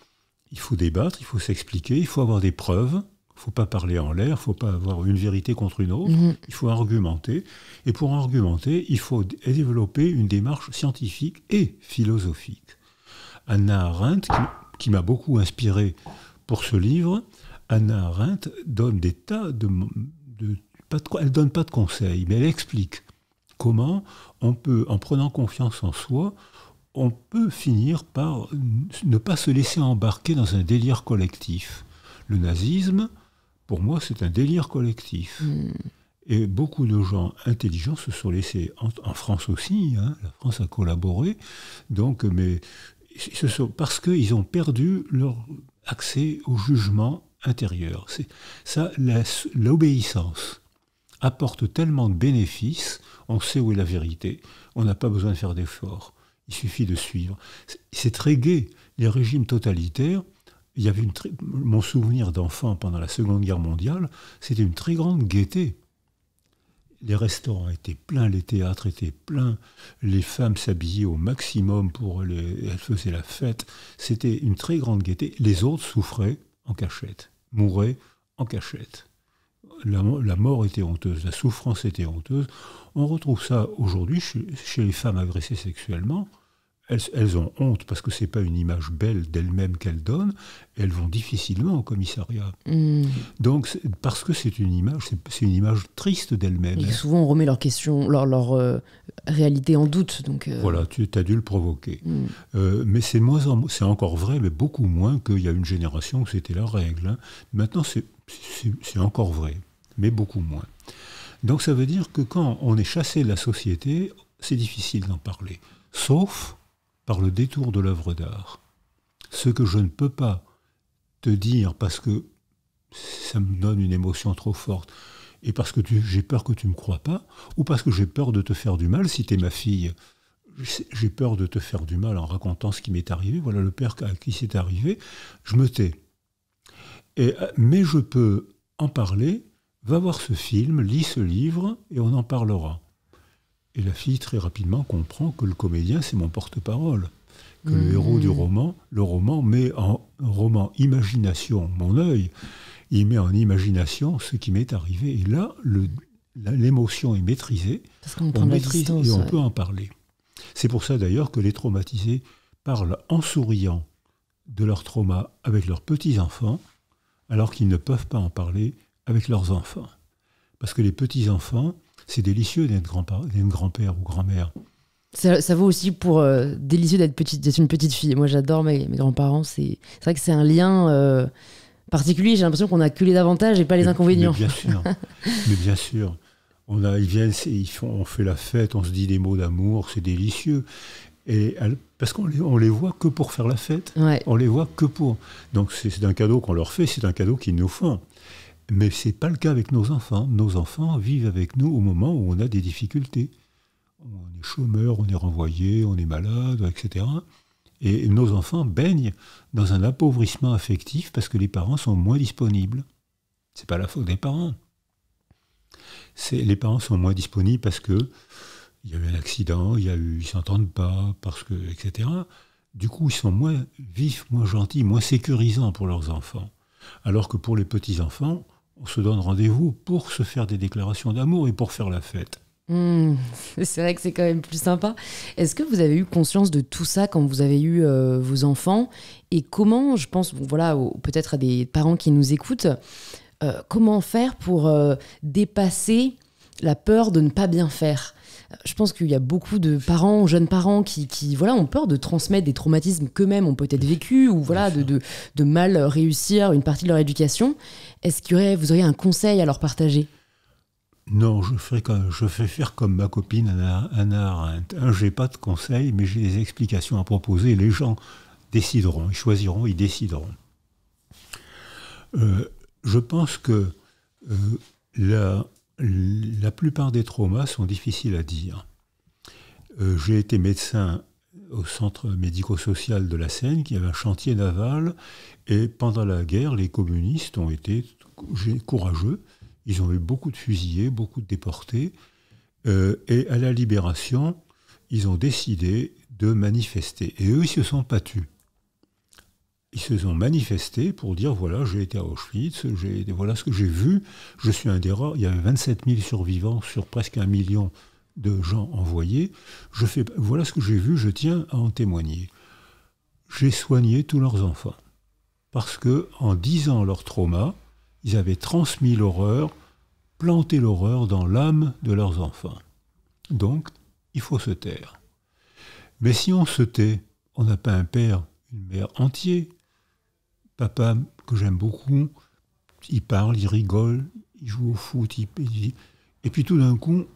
il faut débattre, il faut s'expliquer, il faut avoir des preuves. Il ne faut pas parler en l'air, il ne faut pas avoir une vérité contre une autre. Mhm. Il faut argumenter. Et pour argumenter, il faut développer une démarche scientifique et philosophique. Anna Arendt, qui, qui m'a beaucoup inspiré pour ce livre, Anna Arendt donne des tas de... de- pas de- elle ne donne pas de conseils, mais elle explique comment on peut, en prenant confiance en soi, on peut finir par ne pas se laisser embarquer dans un délire collectif. Le nazisme, pour moi, c'est un délire collectif. Mhm. Et beaucoup de gens intelligents se sont laissés, en, en France aussi, hein, la France a collaboré, donc, mais ce sont, parce qu'ils ont perdu leur accès au jugement intérieur. C'est, ça, la- l'obéissance apporte tellement de bénéfices, on sait où est la vérité, on n'a pas besoin de faire d'efforts, il suffit de suivre. C'est, c'est très gai, les régimes totalitaires, il y avait une très- mon souvenir d'enfant pendant la Seconde Guerre mondiale, c'était une très grande gaieté. Les restaurants étaient pleins, les théâtres étaient pleins, les femmes s'habillaient au maximum pour les, elles faisaient la fête. C'était une très grande gaieté. Les autres souffraient en cachette, mouraient en cachette. La, mo- la mort était honteuse, la souffrance était honteuse. On retrouve ça aujourd'hui chez les femmes agressées sexuellement. Elles, elles ont honte parce que c'est pas une image belle d'elles-mêmes qu'elles donnent. Elles vont difficilement au commissariat. Mhm. Donc, parce que c'est une image, c'est une image triste d'elle-même. Et hein. souvent, on remet leur question, leur, leur euh, réalité en doute. Donc, euh, Voilà, tu as dû le provoquer. mhm. Euh, mais c'est moins en- c'est encore vrai, mais beaucoup moins qu'il y a une génération où c'était la règle. hein. Maintenant, c'est encore vrai, mais beaucoup moins. Donc ça veut dire que quand on est chassé de la société, c'est difficile d'en parler, sauf le détour de l'œuvre d'art. Ce que je ne peux pas te dire parce que ça me donne une émotion trop forte, et parce que j'ai peur que tu ne me crois pas, ou parce que j'ai peur de te faire du mal si tu es ma fille. J'ai peur de te faire du mal en racontant ce qui m'est arrivé. Voilà le père à qui c'est arrivé. Je me tais. Et, euh, mais je peux en parler. Va voir ce film, lis ce livre, et on en parlera. Et la fille très rapidement comprend que le comédien, c'est mon porte-parole. Que le Mhm. héros du roman, le roman met en roman imagination mon œil, il met en imagination ce qui m'est arrivé. Et là, l'émotion est maîtrisée, Parce on maîtrise et on ouais. peut en parler. C'est pour ça d'ailleurs que les traumatisés parlent en souriant de leur trauma avec leurs petits-enfants, alors qu'ils ne peuvent pas en parler avec leurs enfants. Parce que les petits-enfants, c'est délicieux d'être grand-père ou grand-mère. Ça, ça vaut aussi pour euh, délicieux d'être petite, d'être une petite fille. Moi, j'adore mes, mes grands-parents. C'est vrai que c'est un lien euh, particulier. J'ai l'impression qu'on a que les avantages et pas les Mais- inconvénients. Mais bien sûr. mais bien sûr. On a, ils viennent, ils font, on fait la fête, on se dit des mots d'amour, c'est délicieux. Et parce qu'on les, on les voit que pour faire la fête. Ouais. On les voit que pour. Donc c'est un cadeau qu'on leur fait, c'est un cadeau qu'ils nous font. Mais c'est pas le cas avec nos enfants. Nos enfants vivent avec nous au moment où on a des difficultés. On est chômeur, on est renvoyé, on est malade, etc. Et nos enfants baignent dans un appauvrissement affectif parce que les parents sont moins disponibles. C'est pas la faute des parents. Les parents sont moins disponibles parce que il y a eu un accident, il y a eu, ils s'entendent pas, parce que, etc. Du coup, ils sont moins vifs, moins gentils, moins sécurisants pour leurs enfants. Alors que pour les petits enfants, on se donne rendez-vous pour se faire des déclarations d'amour et pour faire la fête. Hmm, c'est vrai que c'est quand même plus sympa. Est-ce que vous avez eu conscience de tout ça quand vous avez eu euh, vos enfants? Et comment, je pense, voilà, peut-être à des parents qui nous écoutent, euh, comment faire pour euh, dépasser la peur de ne pas bien faire je pense qu'il y a beaucoup de parents, jeunes parents, qui, qui, voilà, ont peur de transmettre des traumatismes qu'eux-mêmes ont peut-être vécu ou voilà, de, de, de mal réussir une partie de leur éducation. Est-ce que vous auriez un conseil à leur partager? Non, je fais, comme, je fais faire comme ma copine Anna, Anna Arendt. Un, j'ai pas de conseils, mais j'ai des explications à proposer. Les gens décideront, ils choisiront, ils décideront. Euh, je pense que euh, la, la plupart des traumas sont difficiles à dire. Euh, j'ai été médecin au centre médico-social de la Seine, qui avait un chantier naval, et pendant la guerre, les communistes ont été courageux. Ils ont eu beaucoup de fusillés, beaucoup de déportés. Euh, et à la libération, ils ont décidé de manifester. Et eux, ils se sont battus. Ils se sont manifestés pour dire voilà, j'ai été à Auschwitz, voilà ce que j'ai vu. Je suis un des rares. Il y avait 27 000 survivants sur presque un million de gens envoyés. Je fais, voilà ce que j'ai vu, je tiens à en témoigner. J'ai soigné tous leurs enfants. Parce que, en disant leur trauma, ils avaient transmis l'horreur, planté l'horreur dans l'âme de leurs enfants. Donc, il faut se taire. Mais si on se tait, on n'a pas un père, une mère entier. Papa, que j'aime beaucoup, il parle, il rigole, il joue au foot, et puis tout d'un coup,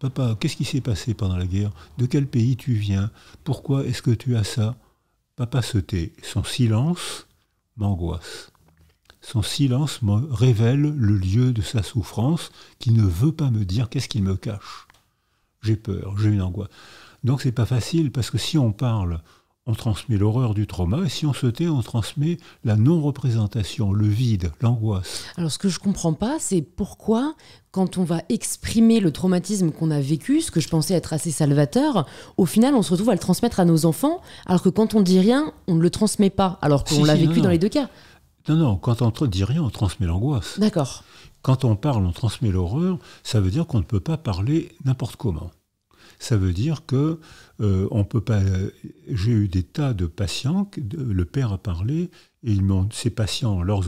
Papa, qu'est-ce qui s'est passé pendant la guerre? De quel pays tu viens? Pourquoi est-ce que tu as ça? Papa se tait. Son silence m'angoisse. Son silence me révèle le lieu de sa souffrance qui ne veut pas me dire qu'est-ce qu'il me cache. J'ai peur, j'ai une angoisse. Donc c'est pas facile parce que si on parle, on transmet l'horreur du trauma, et si on se tait, on transmet la non-représentation, le vide, l'angoisse. Alors ce que je comprends pas, c'est pourquoi, quand on va exprimer le traumatisme qu'on a vécu, ce que je pensais être assez salvateur, au final on se retrouve à le transmettre à nos enfants, alors que quand on dit rien, on ne le transmet pas, alors qu'on l'a vécu dans les deux cas. Non, non, quand on ne dit rien, on transmet l'angoisse. D'accord. Quand on parle, on transmet l'horreur, ça veut dire qu'on ne peut pas parler n'importe comment ça veut dire que euh, on peut pas. J'ai eu des tas de patients, le père a parlé, et ils m'ont, ces patients, leurs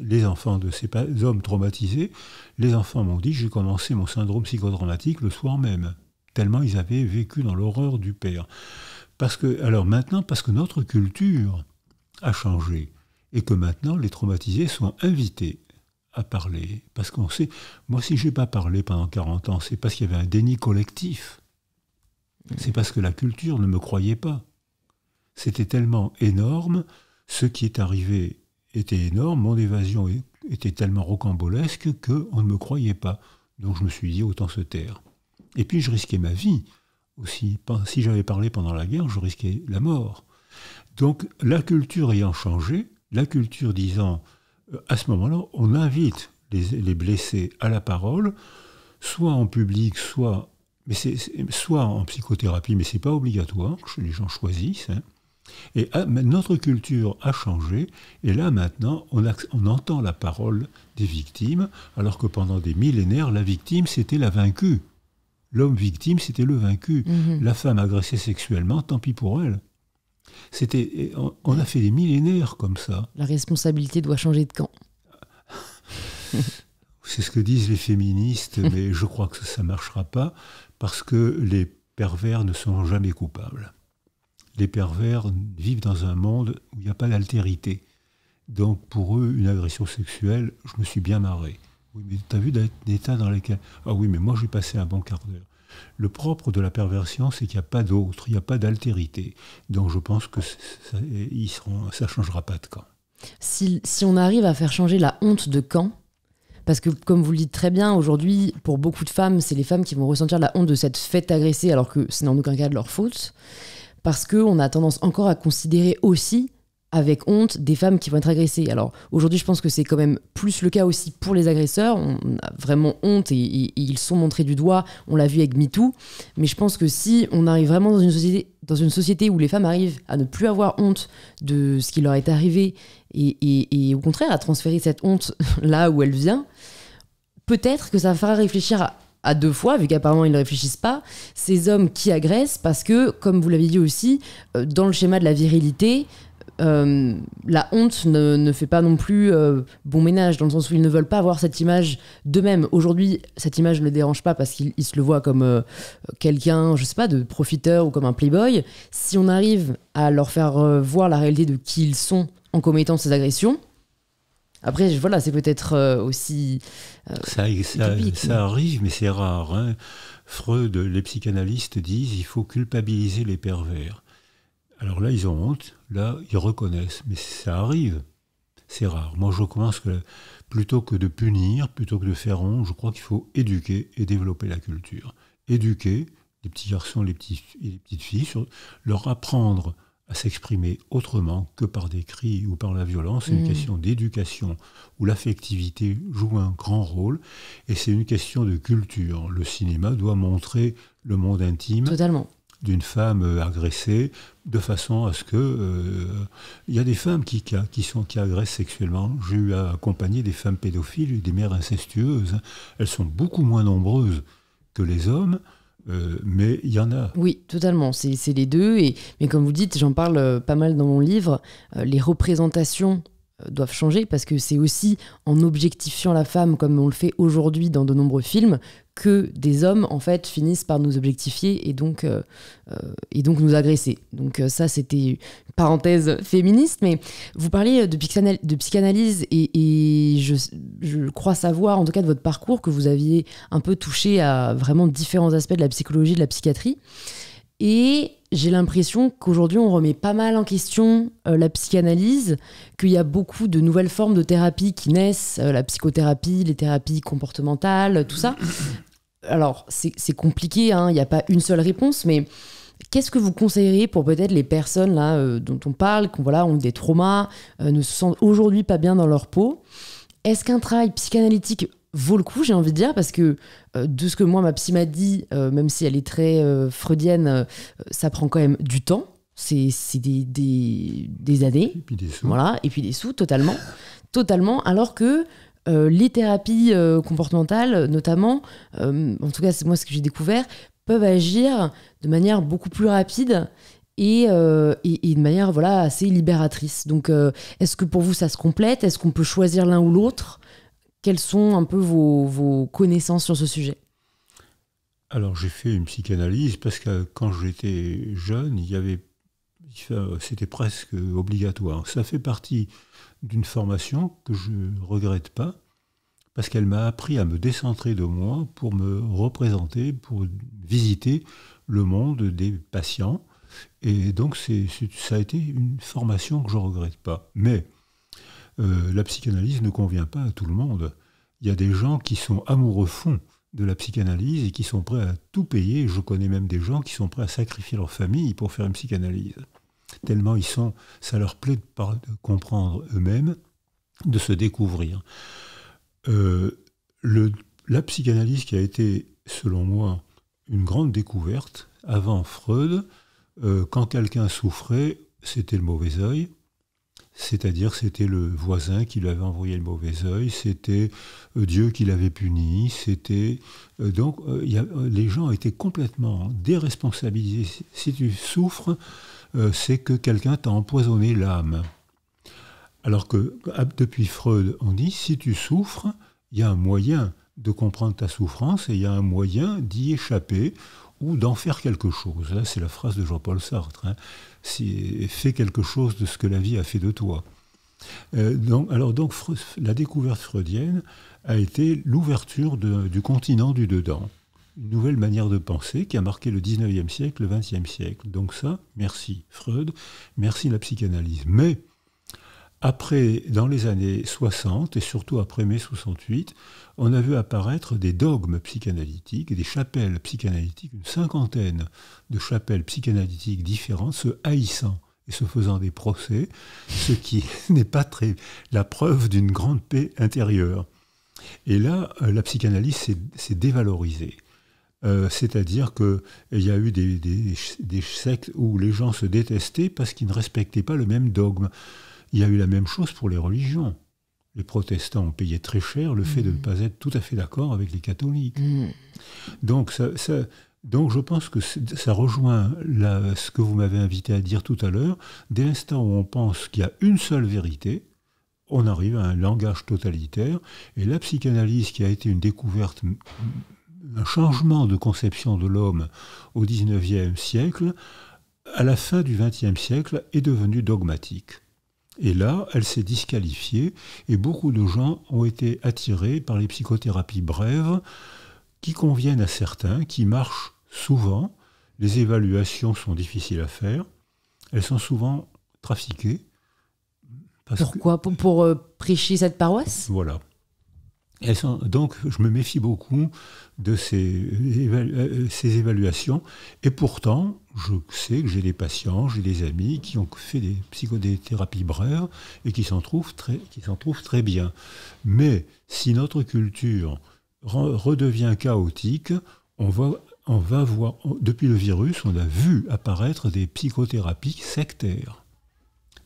les enfants de ces hommes traumatisés, les enfants m'ont dit j'ai commencé mon syndrome psychodramatique le soir même, tellement ils avaient vécu dans l'horreur du père. Parce que, alors maintenant, parce que notre culture a changé et que maintenant les traumatisés sont invités à parler. Parce qu'on sait, moi si j'ai pas parlé pendant 40 ans, c'est parce qu'il y avait un déni collectif. C'est parce que la culture ne me croyait pas. C'était tellement énorme, ce qui est arrivé était énorme, mon évasion était tellement rocambolesque qu'on ne me croyait pas. Donc je me suis dit, autant se taire. Et puis je risquais ma vie aussi. Si j'avais parlé pendant la guerre, je risquais la mort. Donc la culture ayant changé, la culture disant, euh, à ce moment-là, on invite les, blessés à la parole, soit en public, soit mais c'est soit en psychothérapie, mais c'est pas obligatoire, les gens choisissent. Hein. Et ah, notre culture a changé, et là maintenant, on, on, entend la parole des victimes, alors que pendant des millénaires, la victime, c'était la vaincue. L'homme victime, c'était le vaincu. Mhm. La femme agressée sexuellement, tant pis pour elle. C'était, on, a fait des millénaires comme ça. La responsabilité doit changer de camp. C'est ce que disent les féministes, mais je crois que ça ne marchera pas parce que les pervers ne sont jamais coupables. Les pervers vivent dans un monde où il n'y a pas d'altérité. Donc pour eux, une agression sexuelle, je me suis bien marré. Oui, mais tu as vu l'état dans lesquels... Ah oui, mais moi j'ai passé un bon quart d'heure. Le propre de la perversion, c'est qu'il n'y a pas d'autre, il n'y a pas d'altérité. Donc je pense que ça ne changera pas de camp. Si, si on arrive à faire changer la honte de camp, parce que, comme vous le dites très bien, aujourd'hui, pour beaucoup de femmes, c'est les femmes qui vont ressentir la honte de cette fête agressée, alors que c'est en aucun cas de leur faute. Parce qu'on a tendance encore à considérer aussi avec honte des femmes qui vont être agressées. Alors aujourd'hui, je pense que c'est quand même plus le cas aussi pour les agresseurs. On a vraiment honte et, ils sont montrés du doigt. On l'a vu avec MeToo. Mais je pense que si on arrive vraiment dans une société, où les femmes arrivent à ne plus avoir honte de ce qui leur est arrivé et, au contraire à transférer cette honte là où elle vient, peut-être que ça fera réfléchir à, deux fois, vu qu'apparemment ils ne réfléchissent pas, ces hommes qui agressent, parce que, comme vous l'avez dit aussi, euh, dans le schéma de la virilité, euh, la honte ne, fait pas non plus euh, bon ménage, dans le sens où ils ne veulent pas avoir cette image d'eux-mêmes. Aujourd'hui, cette image ne les dérange pas parce qu'ils se le voient comme euh, quelqu'un, je sais pas, de profiteur ou comme un playboy. Si on arrive à leur faire voir la réalité de qui ils sont en commettant ces agressions, après, voilà, c'est peut-être aussi. ça, ça, arrive, mais c'est rare. Hein. Freud, les psychanalystes disent il faut culpabiliser les pervers. Alors là, ils ont honte, là, ils reconnaissent, mais ça arrive. C'est rare. Moi, je commence que plutôt que de punir, plutôt que de faire honte, je crois qu'il faut éduquer et développer la culture. Éduquer les petits garçons les, petits, et les petites filles, leur apprendre à s'exprimer autrement que par des cris ou par la violence. C'est une Mm. question d'éducation où l'affectivité joue un grand rôle et c'est une question de culture. Le cinéma doit montrer le monde intime d'une femme euh, agressée de façon à ce que euh, il y a des femmes qui, qui, sont qui agressent sexuellement. J'ai eu à accompagner des femmes pédophiles des mères incestueuses. Elles sont beaucoup moins nombreuses que les hommes, euh, mais il y en a. Oui, totalement. C'est les deux. Et, mais comme vous dites, j'en parle euh, pas mal dans mon livre, les représentations doivent changer parce que c'est aussi en objectifiant la femme comme on le fait aujourd'hui dans de nombreux films que des hommes en fait finissent par nous objectifier et donc, euh, euh, et donc nous agresser. Donc euh, ça c'était une parenthèse féministe, mais vous parliez de, psychanal- de psychanalyse et, et je, je crois savoir en tout cas de votre parcours que vous aviez un peu touché à vraiment différents aspects de la psychologie, de la psychiatrie. Et j'ai l'impression qu'aujourd'hui, on remet pas mal en question euh, la psychanalyse, qu'il y a beaucoup de nouvelles formes de thérapie qui naissent, euh, la psychothérapie, les thérapies comportementales, tout ça. Alors, c'est compliqué, hein, il n'y a pas une seule réponse, mais qu'est-ce que vous conseilleriez pour peut-être les personnes là, euh, dont on parle, qui voilà, ont des traumas, ne se sentent aujourd'hui pas bien dans leur peau? Est-ce qu'un travail psychanalytique vaut le coup, j'ai envie de dire, parce que euh, de ce que moi, ma psy m'a dit, euh, même si elle est très euh, freudienne, ça prend quand même du temps. C'est des, des, des années. Et puis des sous. Voilà, et puis des sous, totalement. Totalement. Alors que les thérapies comportementales, notamment, en tout cas, c'est moi ce que j'ai découvert, peuvent agir de manière beaucoup plus rapide et, euh, et, et de manière voilà, assez libératrice. Donc, euh, est-ce que pour vous, ça se complète? Est-ce qu'on peut choisir l'un ou l'autre? Quelles sont un peu vos, vos connaissances sur ce sujet? Alors j'ai fait une psychanalyse parce que quand j'étais jeune, il y avait, c'était presque obligatoire. Ça fait partie d'une formation que je ne regrette pas parce qu'elle m'a appris à me décentrer de moi pour me représenter, pour visiter le monde des patients. Et donc c'est, ça a été une formation que je ne regrette pas. Mais euh, la psychanalyse ne convient pas à tout le monde. Il y a des gens qui sont amoureux fonds de la psychanalyse et qui sont prêts à tout payer. Je connais même des gens qui sont prêts à sacrifier leur famille pour faire une psychanalyse. Tellement ils sont, ça leur plaît de, comprendre eux-mêmes, de se découvrir. Euh, la psychanalyse qui a été, selon moi, une grande découverte, avant Freud, euh, quand quelqu'un souffrait, c'était le mauvais œil. C'est-à-dire c'était le voisin qui lui avait envoyé le mauvais œil, c'était euh, Dieu qui l'avait puni, c'était... euh, donc euh, les gens étaient complètement déresponsabilisés. Si, tu souffres, c'est que quelqu'un t'a empoisonné l'âme. Alors que ah, depuis Freud, on dit, si tu souffres, il y a un moyen de comprendre ta souffrance et il y a un moyen d'y échapper ou d'en faire quelque chose. C'est la phrase de Jean-Paul Sartre. hein. Si- fais quelque chose de ce que la vie a fait de toi. Euh, donc, alors donc, la découverte freudienne a été l'ouverture du continent du dedans. Une nouvelle manière de penser qui a marqué le 19e siècle, le 20e siècle. Donc ça, merci Freud, merci la psychanalyse. Mais après, dans les années 60 et surtout après mai 68, on a vu apparaître des dogmes psychanalytiques des chapelles psychanalytiques, une cinquantaine de chapelles psychanalytiques différentes, se haïssant et se faisant des procès, ce qui n'est pas très la preuve d'une grande paix intérieure. Et là, euh, la psychanalyse s'est- dévalorisée. Euh, C'est-à-dire qu'il y a eu des sectes où les gens se détestaient parce qu'ils ne respectaient pas le même dogme. Il y a eu la même chose pour les religions. Les protestants ont payé très cher le fait de ne pas être tout à fait d'accord avec les catholiques. Hmm. Donc, ça, ça- donc je pense que ça rejoint la- ce que vous m'avez invité à dire tout à l'heure. Dès l'instant où on pense qu'il y a une seule vérité, on arrive à un langage totalitaire. Et la psychanalyse, qui a été une découverte, un changement de conception de l'homme au XIXe siècle, à la fin du XXe siècle, est devenue dogmatique. Et là, elle s'est disqualifiée et beaucoup de gens ont été attirés par les psychothérapies brèves qui conviennent à certains, qui marchent souvent. Les évaluations sont difficiles à faire. Elles sont souvent trafiquées. Que- Pourquoi? Pour, pour, euh, prêcher cette paroisse? Voilà. Donc, je me méfie beaucoup de ces, euh, ces, évaluations. Et pourtant, je sais que j'ai des patients, j'ai des amis qui ont fait des psychodéthérapies brèves et qui s'en trouvent, très, trouvent très bien. Mais si notre culture redevient chaotique, on va, on va voir, depuis le virus, on a vu apparaître des psychothérapies sectaires.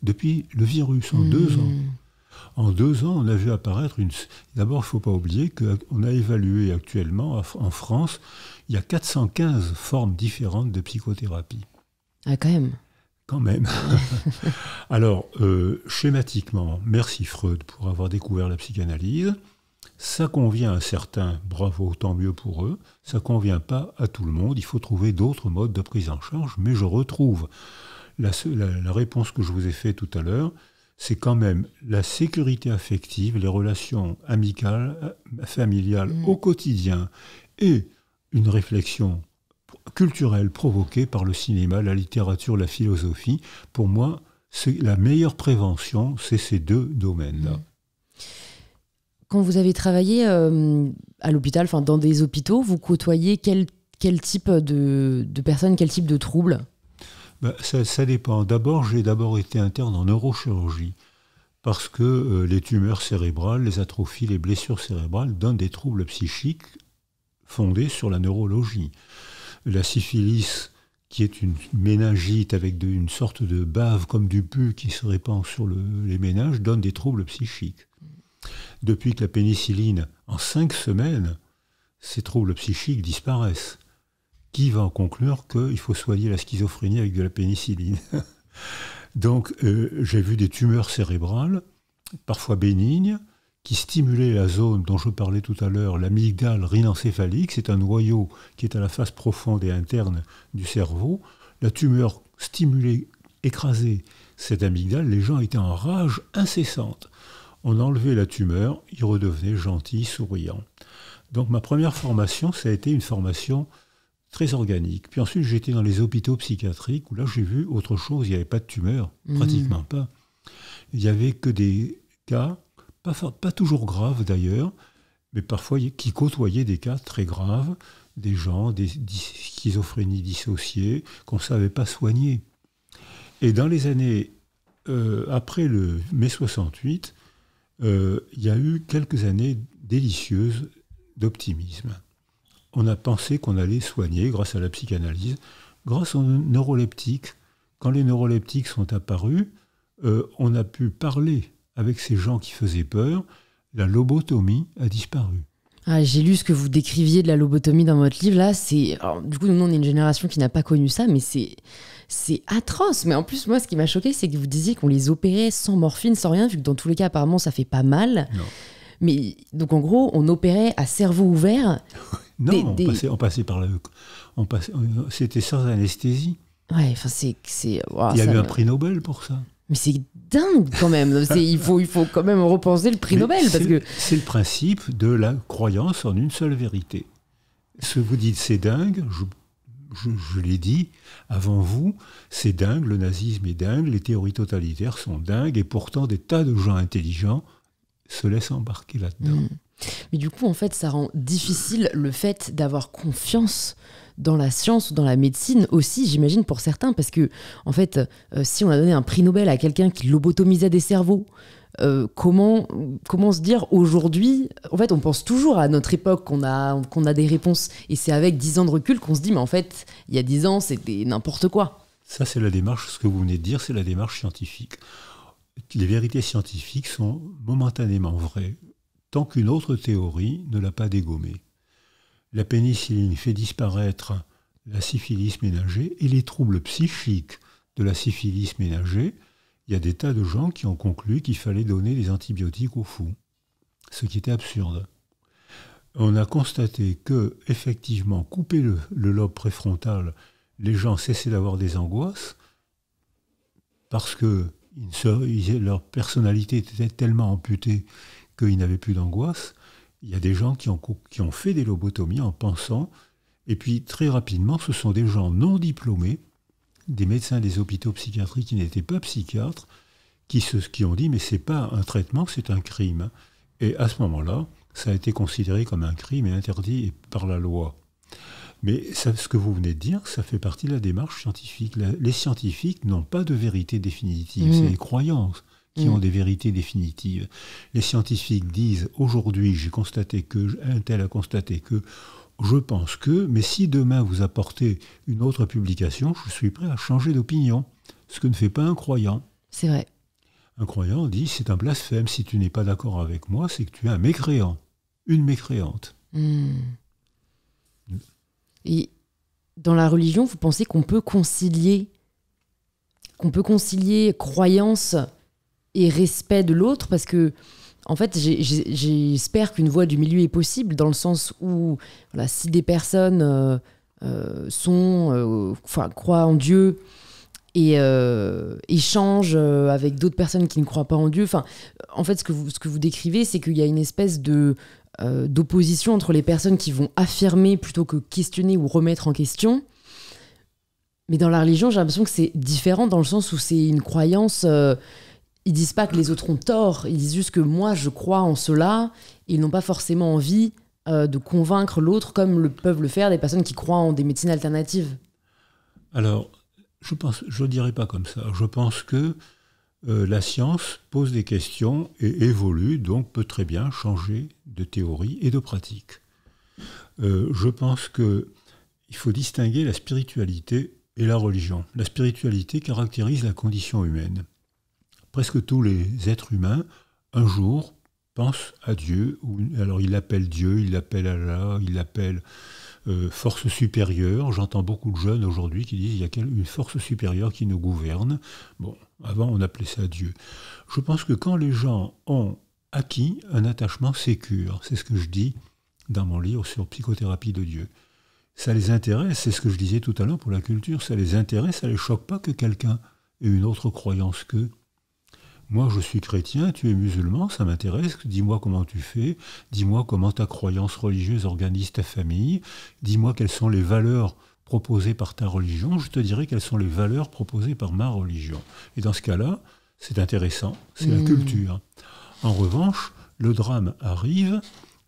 Depuis le virus, en deux mmh. ans. En deux ans, on a vu apparaître une. D'abord, il ne faut pas oublier qu'on a évalué actuellement en France, il y a 415 formes différentes de psychothérapie. Ah, quand même. Quand même. Alors, euh, schématiquement, merci Freud pour avoir découvert la psychanalyse. Ça convient à certains, bravo, tant mieux pour eux. Ça convient pas à tout le monde. Il faut trouver d'autres modes de prise en charge. Mais je retrouve la, la réponse que je vous ai faite tout à l'heure c'est quand même la sécurité affective, les relations amicales, familiales mm. au quotidien et une réflexion culturelle provoquée par le cinéma, la littérature, la philosophie. Pour moi, la meilleure prévention, c'est ces deux domaines-là. Mm. Quand vous avez travaillé euh, à l'hôpital, enfin dans des hôpitaux, vous côtoyez quel, quel type de, de personnes, quel type de troubles? Bah, ça, dépend. D'abord, j'ai d'abord été interne en neurochirurgie parce que euh, les tumeurs cérébrales, les atrophies, les blessures cérébrales donnent des troubles psychiques fondés sur la neurologie. La syphilis, qui est une méningite avec une sorte de bave comme du pu qui se répand sur les méninges, donne des troubles psychiques. Depuis que la pénicilline, en cinq semaines, ces troubles psychiques disparaissent qui va en conclure qu'il faut soigner la schizophrénie avec de la pénicilline. Donc euh, j'ai vu des tumeurs cérébrales, parfois bénignes, qui stimulaient la zone dont je parlais tout à l'heure, l'amygdale rhinencéphalique. C'est un noyau qui est à la face profonde et interne du cerveau. La tumeur stimulait, écrasait cette amygdale. Les gens étaient en rage incessante. On enlevait la tumeur, ils redevenaient gentils, souriants. Donc ma première formation, ça a été une formation très organique. Puis ensuite, j'étais dans les hôpitaux psychiatriques où là, j'ai vu autre chose. Il n'y avait pas de tumeur, mmh. pratiquement pas. Il n'y avait que des cas, pas, pas toujours graves d'ailleurs, mais parfois qui côtoyaient des cas très graves, des gens, des, schizophrénies dissociées qu'on ne savait pas soigner. Et dans les années euh, après le mai 68, euh, il y a eu quelques années délicieuses d'optimisme on a pensé qu'on allait soigner grâce à la psychanalyse, grâce aux neuroleptiques. Quand les neuroleptiques sont apparus, euh, on a pu parler avec ces gens qui faisaient peur. La lobotomie a disparu. Ah, j'ai lu ce que vous décriviez de la lobotomie dans votre livre. Là, c'est du coup nous on est une génération qui n'a pas connu ça, mais c'est c'est atroce. Mais en plus moi, ce qui m'a choqué, c'est que vous disiez qu'on les opérait sans morphine, sans rien, vu que dans tous les cas apparemment ça fait pas mal. Non. Mais donc en gros, on opérait à cerveau ouvert. non, on, Passait, par le, on passait, c'était sans anesthésie. Ouais, enfin c'est, il y a eu un prix Nobel pour ça. Mais c'est dingue quand même. il faut, il faut quand même repenser le prix Nobel parce que. C'est le principe de la croyance en une seule vérité. Ce que vous dites, c'est dingue. Je, je l'ai dit avant vous, c'est dingue. Le nazisme est dingue. Les théories totalitaires sont dingues. Et pourtant, des tas de gens intelligents se laisse embarquer là-dedans. Mm. Mais du coup, en fait, ça rend difficile le fait d'avoir confiance dans la science ou dans la médecine aussi, j'imagine, pour certains, parce que, en fait, euh, si on a donné un prix Nobel à quelqu'un qui lobotomisait des cerveaux, euh, comment, comment se dire aujourd'hui En fait, on pense toujours à notre époque qu'on a, qu'on a des réponses, et c'est avec 10 ans de recul qu'on se dit, mais en fait, il y a 10 ans, c'était n'importe quoi. Ça, c'est la démarche, ce que vous venez de dire, c'est la démarche scientifique. Les vérités scientifiques sont momentanément vraies tant qu'une autre théorie ne l'a pas dégommée. La pénicilline fait disparaître la syphilis ménagée et les troubles psychiques de la syphilis ménagée. Il y a des tas de gens qui ont conclu qu'il fallait donner des antibiotiques aux fous, ce qui était absurde. On a constaté que, effectivement, couper le lobe préfrontal, les gens cessaient d'avoir des angoisses parce que leur personnalité était tellement amputée qu'ils n'avaient plus d'angoisse. Il y a des gens qui ont, qui ont fait des lobotomies en pensant, et puis très rapidement, ce sont des gens non diplômés, des médecins des hôpitaux psychiatriques qui n'étaient pas psychiatres, qui, se, qui ont dit mais c'est pas un traitement, c'est un crime. Et à ce moment-là, Ça a été considéré comme un crime et interdit par la loi. Mais ce que vous venez de dire, ça fait partie de la démarche scientifique. les scientifiques n'ont pas de vérité définitive, c'est mmh. les croyances qui ont mmh. des vérités définitives. Les scientifiques disent aujourd'hui, j'ai constaté que, un tel a constaté que, je pense que, mais si demain vous apportez une autre publication, je suis prêt à changer d'opinion, ce que ne fait pas un croyant. C'est vrai. Un croyant dit c'est un blasphème, si tu n'es pas d'accord avec moi, c'est que tu es un mécréant, une mécréante. Mmh. Et dans la religion, vous pensez qu'on peut concilier qu'on peut concilier croyance et respect de l'autre parce que en fait j'espère qu'une voie du milieu est possible dans le sens où voilà, si des personnes euh, euh, sont euh, enfin, croient en Dieu et échangent avec d'autres personnes qui ne croient pas en Dieu enfin en fait ce que vous, ce que vous décrivez c'est qu'il y a une espèce de d'opposition entre les personnes qui vont affirmer plutôt que questionner ou remettre en question. Mais dans la religion, j'ai l'impression que c'est différent dans le sens où c'est une croyance. Ils disent pas que les autres ont tort, ils disent juste que moi je crois en cela. ils n'ont pas forcément envie euh, de convaincre l'autre comme le, peuvent le faire des personnes qui croient en des médecines alternatives. Alors, je pense, je dirais pas comme ça. Je pense que euh, la science pose des questions et évolue, donc peut très bien changer de théorie et de pratique. Euh, je pense qu'il faut distinguer la spiritualité et la religion. La spiritualité caractérise la condition humaine. Presque tous les êtres humains, un jour, pensent à Dieu. alors il l'appelle Dieu, il l'appelle Allah, il l'appelle euh, force supérieure. J'entends beaucoup de jeunes aujourd'hui qui disent qu'il y a une force supérieure qui nous gouverne. Bon, avant, on appelait ça Dieu. Je pense que quand les gens ont acquis un attachement sécure, c'est ce que je dis dans mon livre sur psychothérapie de Dieu, ça les intéresse, c'est ce que je disais tout à l'heure pour la culture, ça les intéresse, ça les choque pas que quelqu'un ait une autre croyance qu'eux. Moi, je suis chrétien, tu es musulman, ça m'intéresse. Dis-moi comment tu fais. Dis-moi comment ta croyance religieuse organise ta famille. Dis-moi quelles sont les valeurs proposées par ta religion, je te dirai quelles sont les valeurs proposées par ma religion. Et dans ce cas-là, c'est intéressant, c'est la hmm. culture. En revanche, le drame arrive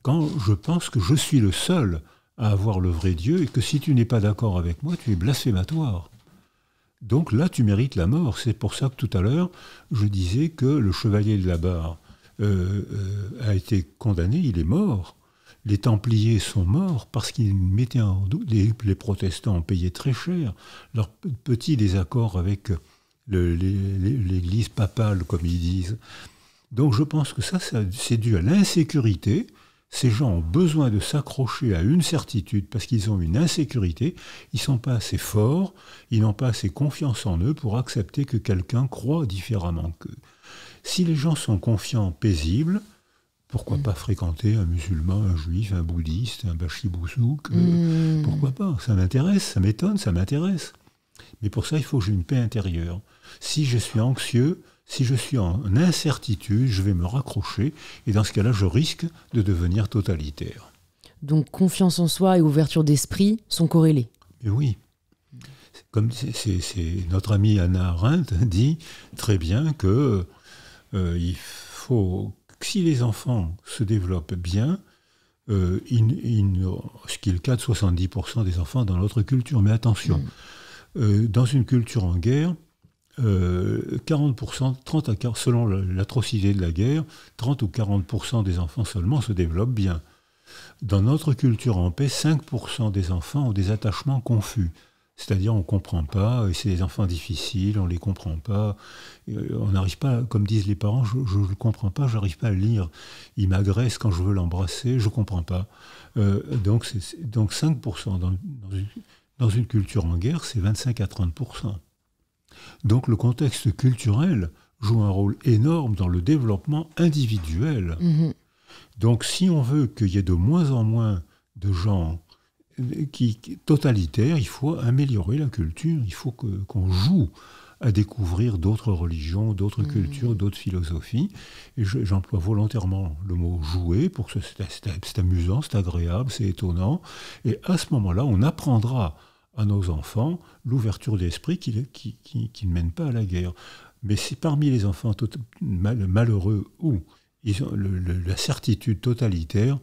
quand je pense que je suis le seul à avoir le vrai Dieu et que si tu n'es pas d'accord avec moi, tu es blasphématoire. Donc là, tu mérites la mort. C'est pour ça que tout à l'heure, je disais que le chevalier de la barre euh, euh, a été condamné, il est mort les Templiers sont morts parce qu'ils mettaient en doute, les, protestants ont payé très cher leur petit désaccord avec l'Église papale, comme ils disent. Donc je pense que ça, c'est dû à l'insécurité. Ces gens ont besoin de s'accrocher à une certitude parce qu'ils ont une insécurité, ils ne sont pas assez forts, ils n'ont pas assez confiance en eux pour accepter que quelqu'un croit différemment qu'eux. Si les gens sont confiants, paisibles, pourquoi mm. pas fréquenter un musulman, un juif, un bouddhiste, un bachibouzouk mm. Pourquoi pas? Ça m'intéresse, ça m'étonne, ça m'intéresse. Mais pour ça, il faut que j'ai une paix intérieure. Si je suis anxieux, si je suis en incertitude, je vais me raccrocher et dans ce cas-là, je risque de devenir totalitaire. Donc confiance en soi et ouverture d'esprit sont corrélées. Mais oui. Comme notre amie Anna Arendt dit très bien que euh, il faut si les enfants se développent bien, euh, ce qui est le cas de 70% des enfants dans notre culture, mais attention, mm. euh, dans une culture en guerre, 40%, euh, 30 à 40, selon l'atrocité de la guerre, 30 ou 40% des enfants seulement se développent bien. Dans notre culture en paix, 5% des enfants ont des attachements confus. C'est-à-dire on ne comprend pas, et c'est des enfants difficiles, on ne les comprend pas, euh, on n'arrive pas, comme disent les parents, je ne comprends pas, j'arrive pas à le lire. Il m'agresse quand je veux l'embrasser, je ne comprends pas. Euh, donc, donc 5% dans, une, dans, une, culture en guerre, c'est 25 à 30%. Donc le contexte culturel joue un rôle énorme dans le développement individuel. Mm-hmm. Donc si on veut qu'il y ait de moins en moins de gens qui, totalitaire, il faut améliorer la culture, il faut qu'on joue à découvrir d'autres religions, d'autres mmh. cultures, d'autres philosophies. Et j'emploie volontairement le mot jouer pour que c'est amusant, c'est agréable, c'est étonnant. Et à ce moment-là, on apprendra à nos enfants l'ouverture d'esprit qui, qui, ne mène pas à la guerre. Mais si parmi les enfants malheureux ou la certitude totalitaire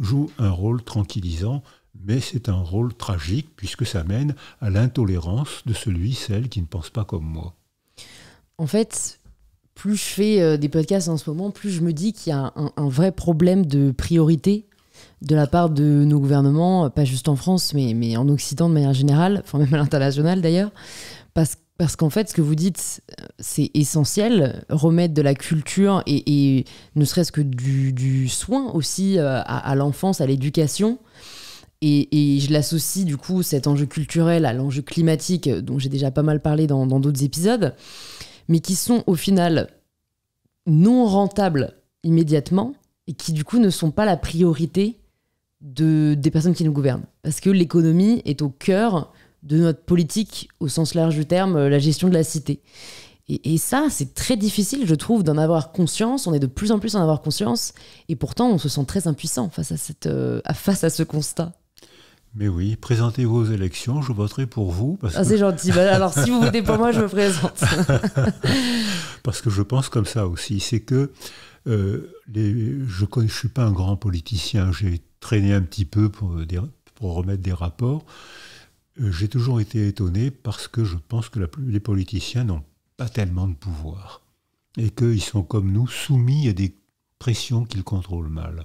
joue un rôle tranquillisant, mais c'est un rôle tragique puisque ça mène à l'intolérance de celui, celle qui ne pense pas comme moi. En fait, plus je fais euh, des podcasts en ce moment, plus je me dis qu'il y a un, vrai problème de priorité de la part de nos gouvernements, pas juste en France, mais, mais en Occident de manière générale, enfin même à l'international d'ailleurs, parce, parce qu'en fait, ce que vous dites, c'est essentiel, remettre de la culture et, ne serait-ce que du, soin aussi euh, à, l'enfance, à l'éducation. Et, je l'associe du coup, cet enjeu culturel, à l'enjeu climatique, dont j'ai déjà pas mal parlé dans d'autres épisodes, mais qui sont au final non rentables immédiatement et qui du coup ne sont pas la priorité de, des personnes qui nous gouvernent. Parce que l'économie est au cœur de notre politique au sens large du terme, euh, la gestion de la cité. Et, ça, c'est très difficile, je trouve, d'en avoir conscience. On est de plus en plus en avoir conscience. Et pourtant, on se sent très impuissant face à, cette, euh, face à ce constat. Mais oui, présentez vos élections, je voterai pour vous. ah, c'est gentil. Bah, alors, si vous votez pour moi, je me présente. parce que je pense comme ça aussi. C'est que euh, je ne suis pas un grand politicien. J'ai traîné un petit peu pour, remettre des rapports. Euh, j'ai toujours été étonné parce que je pense que les politiciens n'ont pas tellement de pouvoir et qu'ils sont comme nous soumis à des pressions qu'ils contrôlent mal.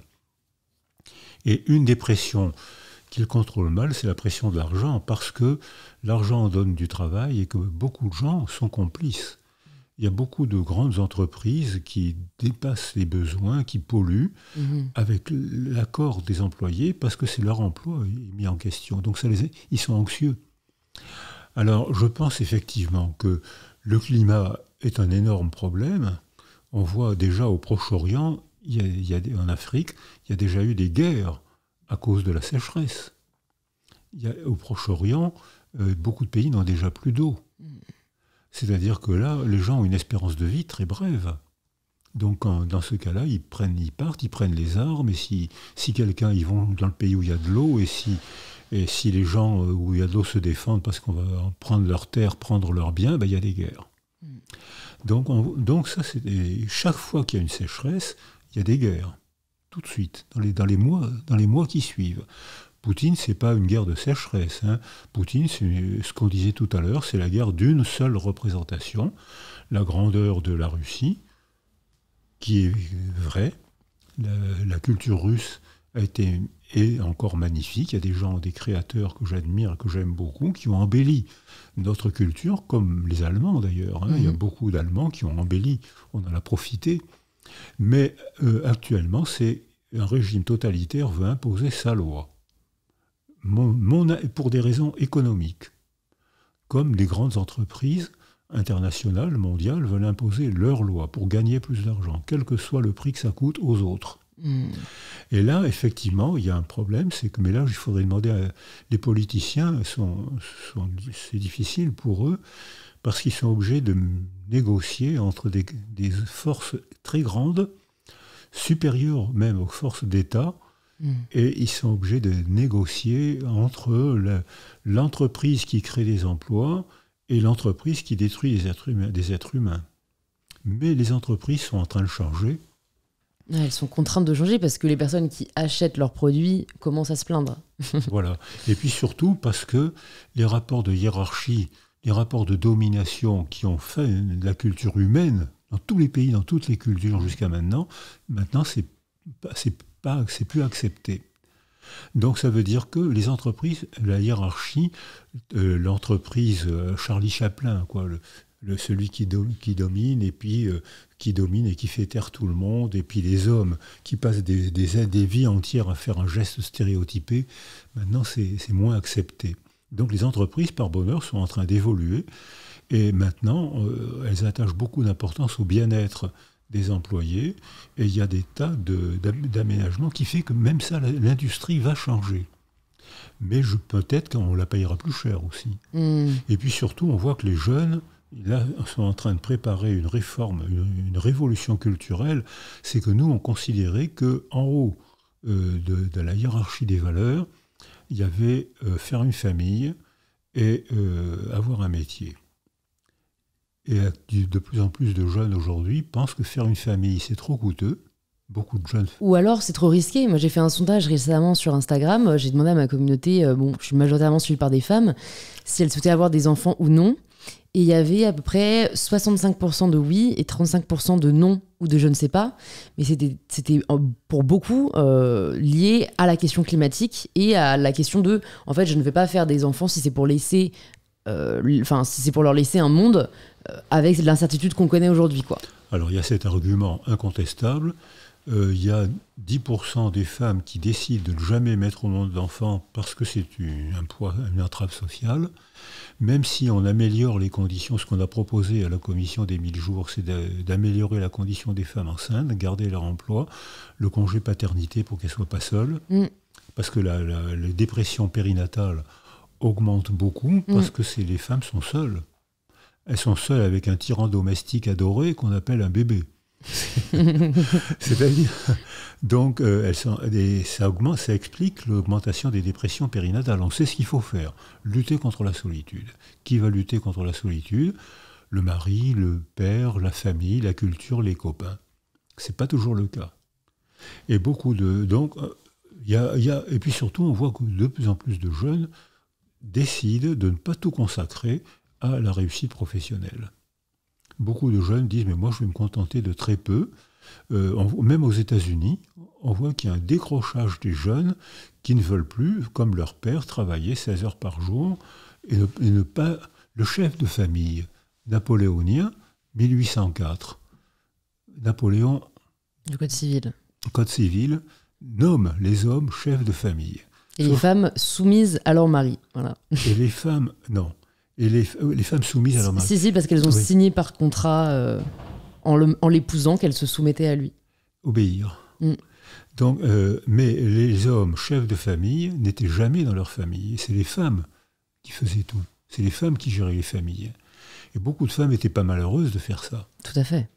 Et une des pressions qu'ils contrôlent mal, c'est la pression de l'argent, parce que l'argent donne du travail et que beaucoup de gens sont complices il y a beaucoup de grandes entreprises qui dépassent les besoins, qui polluent mhm. avec l'accord des employés parce que c'est leur emploi mis en question. Donc ça les, ils sont anxieux. Alors je pense effectivement que le climat est un énorme problème. On voit déjà au Proche-Orient, il y a, en Afrique, il y a déjà eu des guerres à cause de la sécheresse. Il au Proche-Orient, euh, beaucoup de pays n'ont déjà plus d'eau. Mhm. C'est-à-dire que là, les gens ont une espérance de vie très brève. Donc dans ce cas-là, ils prennent, ils partent, ils prennent les armes, et si, si quelqu'un, ils vont dans le pays où il y a de l'eau, et si, et si les gens euh, où il y a de l'eau se défendent parce qu'on va prendre leurs terres, prendre leurs biens, ben, il y a des guerres. Mm. Donc, donc ça, c'est chaque fois qu'il y a une sécheresse, il y a des guerres, tout de suite, dans les, dans les, mois, dans les mois qui suivent. Poutine, c'est pas une guerre de sécheresse. Hein. Poutine, c'est ce qu'on disait tout à l'heure, c'est la guerre d'une seule représentation, la grandeur de la Russie, qui est vraie. La, culture russe a été est encore magnifique. Il y a des gens, des créateurs que j'admire, que j'aime beaucoup, qui ont embelli notre culture, comme les Allemands d'ailleurs. Hein. Il y a mhm. beaucoup d'Allemands qui ont embelli. On en a profité. Mais euh, actuellement, c'est un régime totalitaire veut imposer sa loi pour des raisons économiques, comme les grandes entreprises internationales, mondiales, veulent imposer leurs lois pour gagner plus d'argent, quel que soit le prix que ça coûte aux autres. Hmm. Et là, effectivement, il y a un problème, c'est que, mais là, il faudrait demander à les politiciens, sont, c'est difficile pour eux, parce qu'ils sont obligés de négocier entre des, des forces très grandes, supérieures même aux forces d'État, et ils sont obligés de négocier entre l'entreprise qui crée des emplois et l'entreprise qui détruit des êtres, humains, des êtres humains. Mais les entreprises sont en train de changer. Elles sont contraintes de changer parce que les personnes qui achètent leurs produits commencent à se plaindre. voilà. Et puis surtout parce que les rapports de hiérarchie, les rapports de domination qui ont fait la culture humaine dans tous les pays, dans toutes les cultures jusqu'à maintenant, maintenant c'est c'est plus accepté. Donc ça veut dire que les entreprises, la hiérarchie, euh, l'entreprise euh, Charlie Chaplin, celui qui, domine et euh, qui fait taire tout le monde, et puis les hommes qui passent des, vies entières à faire un geste stéréotypé, maintenant c'est moins accepté. Donc les entreprises, par bonheur, sont en train d'évoluer et maintenant elles attachent beaucoup d'importance au bien-être des employés, et il y a des tas d'aménagements qui fait que même ça, l'industrie va changer. Mais peut-être qu'on la payera plus cher aussi. Hmm. Et puis surtout, on voit que les jeunes, là, sont en train de préparer une réforme, une, révolution culturelle. C'est que nous, on considérait que en haut euh, de, la hiérarchie des valeurs, il y avait euh, faire une famille et euh, avoir un métier. Et de plus en plus de jeunes aujourd'hui pensent que faire une famille, c'est trop coûteux. Beaucoup de jeunes. Ou alors c'est trop risqué. Moi j'ai fait un sondage récemment sur Instagram. J'ai demandé à ma communauté, euh, bon, je suis majoritairement suivie par des femmes, si elles souhaitaient avoir des enfants ou non. Et il y avait à peu près 65% de oui et 35% de non ou de je ne sais pas. Mais c'était euh, pour beaucoup euh, lié à la question climatique et à la question de, en fait, je ne vais pas faire des enfants si c'est pour laisser, enfin, si c'est pour leur laisser un monde avec l'incertitude qu'on connaît aujourd'hui, quoi. Alors il y a cet argument incontestable euh, il y a 10% des femmes qui décident de ne jamais mettre au monde d'enfants parce que c'est un poids, une entrave sociale. Même si on améliore les conditions, ce qu'on a proposé à la commission des 1000 jours, c'est d'améliorer la condition des femmes enceintes, garder leur emploi, le congé paternité pour qu'elles ne soient pas seules. Mm. Parce que la, les dépressions périnatales augmentent beaucoup parce mm. que les femmes sont seules. Elles sont seules avec un tyran domestique adoré qu'on appelle un bébé. C'est-à-dire, donc, euh, ça augmente, ça explique l'augmentation des dépressions périnatales. On sait ce qu'il faut faire lutter contre la solitude. Qui va lutter contre la solitude? Le mari, le père, la famille, la culture, les copains. C'est pas toujours le cas. Et beaucoup de donc, il euh, y a, et puis surtout, on voit que de plus en plus de jeunes décident de ne pas tout consacrer à la réussite professionnelle beaucoup de jeunes disent mais moi je vais me contenter de très peu. Euh, même aux États-Unis, on voit qu'il y a un décrochage des jeunes qui ne veulent plus, comme leur père, travailler 16 heures par jour et ne, pas. Le chef de famille napoléonien, 1804, Napoléon. Du Code civil. Code civil nomme les hommes chefs de famille. Et les femmes soumises à leur mari. Voilà. Et les femmes, non et les, les, femmes soumises à leur mari. Si, si, parce qu'elles ont signé par contrat euh, en l'épousant qu'elles se soumettaient à lui. Obéir. Mm. Donc, euh, mais les hommes chefs de famille n'étaient jamais dans leur famille. C'est les femmes qui faisaient tout. C'est les femmes qui géraient les familles. Et beaucoup de femmes n'étaient pas malheureuses de faire ça. Tout à fait.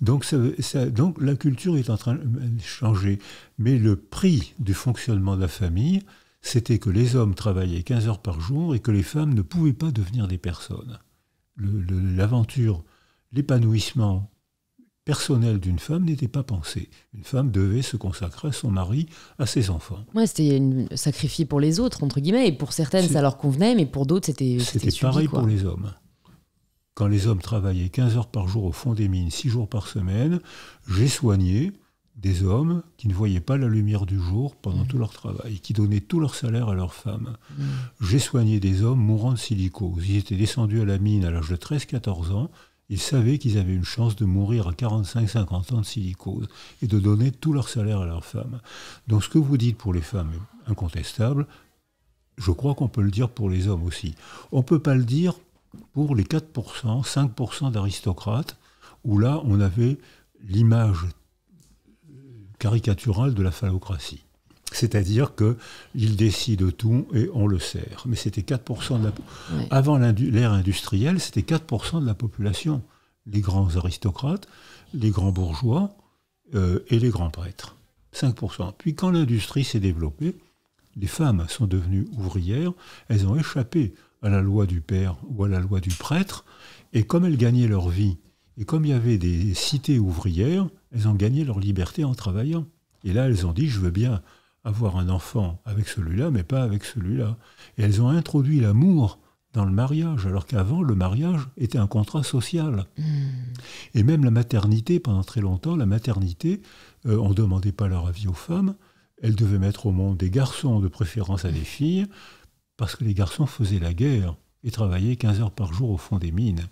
Donc, ça, donc la culture est en train de changer. Mais le prix du fonctionnement de la famille, c'était que les hommes travaillaient 15 heures par jour et que les femmes ne pouvaient pas devenir des personnes. L'aventure, l'épanouissement personnel d'une femme n'était pas pensé. Une femme devait se consacrer à son mari, à ses enfants. Ouais, c'était sacrifié pour les autres, entre guillemets, et pour certaines ça leur convenait, mais pour d'autres c'était C'était pareil pour les hommes. Quand les hommes travaillaient 15 heures par jour au fond des mines, 6 jours par semaine, j'ai soigné des hommes qui ne voyaient pas la lumière du jour pendant mmh. tout leur travail, qui donnaient tout leur salaire à leurs femmes. Mmh. J'ai soigné des hommes mourant de silicose. Ils étaient descendus à la mine à l'âge de 13-14 ans. Ils savaient qu'ils avaient une chance de mourir à 45-50 ans de silicose et de donner tout leur salaire à leurs femmes. Donc ce que vous dites pour les femmes est incontestable. Je crois qu'on peut le dire pour les hommes aussi. On ne peut pas le dire pour les 4%, 5% d'aristocrates, où là, on avait l'image caricaturale de la phallocratie. C'est-à-dire qu'il décide tout et on le sert. Mais c'était 4% de la... Avant l'ère industrielle, c'était 4% de la population. Les grands aristocrates, les grands bourgeois euh, et les grands prêtres. 5%. Puis quand l'industrie s'est développée, les femmes sont devenues ouvrières, elles ont échappé à la loi du père ou à la loi du prêtre, et comme elles gagnaient leur vie, et comme il y avait des cités ouvrières, elles ont gagné leur liberté en travaillant. Et là, elles ont dit, je veux bien avoir un enfant avec celui-là, mais pas avec celui-là. Et elles ont introduit l'amour dans le mariage, alors qu'avant, le mariage était un contrat social. Hmm. Et même la maternité, pendant très longtemps, la maternité, euh, on ne demandait pas leur avis aux femmes, elles devaient mettre au monde des garçons de préférence à des filles, parce que les garçons faisaient la guerre et travaillaient 15 heures par jour au fond des mines.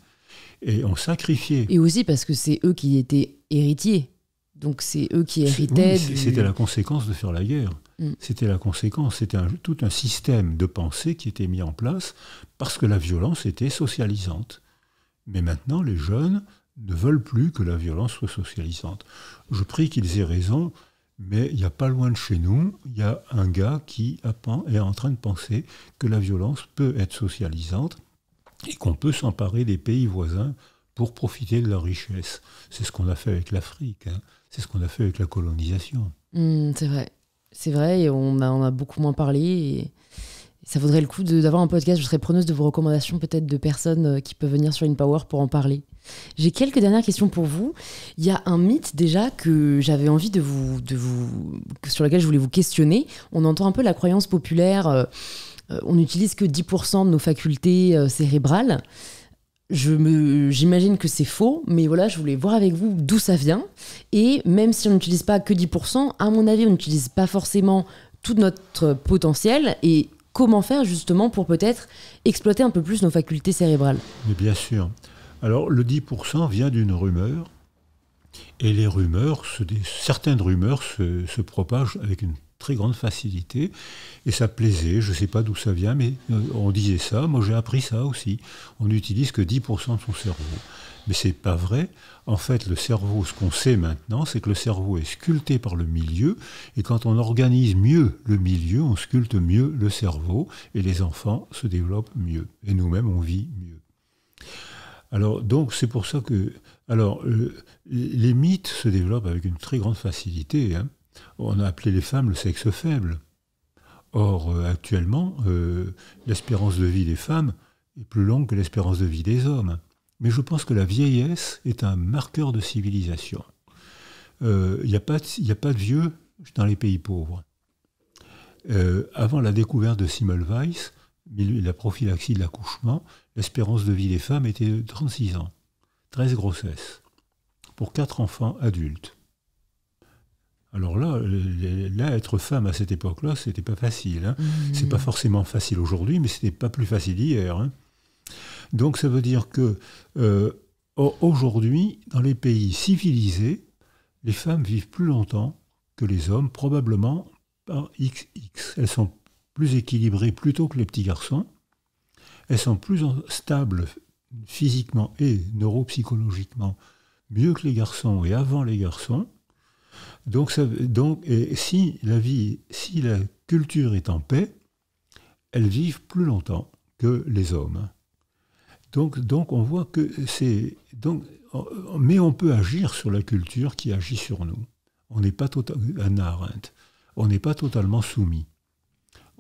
Et on sacrifiait. Et aussi parce que c'est eux qui étaient héritiers. Donc c'est eux qui héritaient. C'était la conséquence de faire la guerre. Mm. C'était la conséquence. C'était tout un système de pensée qui était mis en place parce que la violence était socialisante. Mais maintenant, les jeunes ne veulent plus que la violence soit socialisante. Je prie qu'ils aient raison, mais il n'y a pas loin de chez nous, il y a un gars qui est en train de penser que la violence peut être socialisante et qu'on peut s'emparer des pays voisins pour profiter de leur richesse. C'est ce qu'on a fait avec l'Afrique, hein. c'est ce qu'on a fait avec la colonisation. Mmh, c'est vrai, c'est vrai, on a, on a beaucoup moins parlé. Ça vaudrait le coup d'avoir un podcast. Je serais preneuse de vos recommandations, peut-être de personnes euh, qui peuvent venir sur InPower pour en parler. J'ai quelques dernières questions pour vous. Il y a un mythe déjà que j'avais envie de vous, sur lequel je voulais vous questionner. On entend un peu la croyance populaire. Euh, euh, on n'utilise que 10% de nos facultés cérébrales. Je me, j'imagine que c'est faux, mais voilà, je voulais voir avec vous d'où ça vient. Et même si on n'utilise pas que 10%, à mon avis, on n'utilise pas forcément tout notre potentiel. Et comment faire justement pour peut-être exploiter un peu plus nos facultés cérébrales Mais bien sûr. Alors le 10% vient d'une rumeur, et les rumeurs, certaines rumeurs se, se, propagent avec une très grande facilité, et ça plaisait, je ne sais pas d'où ça vient, mais euh, on disait ça, moi j'ai appris ça aussi. On n'utilise que 10% de son cerveau. Mais c'est pas vrai. En fait, le cerveau, ce qu'on sait maintenant, c'est que le cerveau est sculpté par le milieu, et quand on organise mieux le milieu, on sculpte mieux le cerveau, et les enfants se développent mieux, et nous-mêmes, on vit mieux. Alors, donc, c'est pour ça que. Alors, les mythes se développent avec une très grande facilité. Hein. On a appelé les femmes le sexe faible. Or, euh, actuellement, euh, l'espérance de vie des femmes est plus longue que l'espérance de vie des hommes. Mais je pense que la vieillesse est un marqueur de civilisation. Il euh, n'y a, pas de vieux dans les pays pauvres. Euh, avant la découverte de Simmelweis, la prophylaxie de l'accouchement, l'espérance de vie des femmes était de 36 ans. 13 grossesses. Pour 4 enfants adultes. Alors là, là, être femme à cette époque-là, c'était pas facile. Hein. Mmh. C'est pas forcément facile aujourd'hui, mais c'était pas plus facile hier. Hein. Donc ça veut dire que euh, aujourd'hui, dans les pays civilisés, les femmes vivent plus longtemps que les hommes, probablement par XX. Elles sont plus équilibrées plutôt que les petits garçons. Elles sont plus stables physiquement et neuropsychologiquement mieux que les garçons et avant les garçons. Donc, donc et si la vie, si la culture est en paix, elles vivent plus longtemps que les hommes. Donc, on voit que c'est. Donc, mais on peut agir sur la culture qui agit sur nous. On n'est pas totalement. On n'est pas totalement soumis.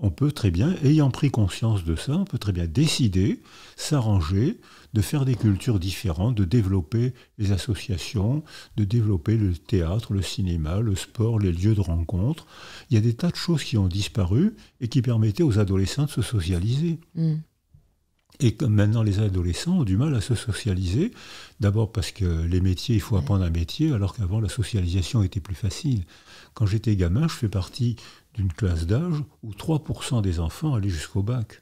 On peut très bien, ayant pris conscience de ça, on peut très bien décider, s'arranger, de faire des cultures différentes, de développer les associations, de développer le théâtre, le cinéma, le sport, les lieux de rencontre. Il y a des tas de choses qui ont disparu et qui permettaient aux adolescents de se socialiser. Mm. Et comme maintenant les adolescents ont du mal à se socialiser, d'abord parce que les métiers, il faut apprendre un métier, alors qu'avant la socialisation était plus facile. Quand j'étais gamin, je fais partie d'une classe d'âge où 3% des enfants allaient jusqu'au bac.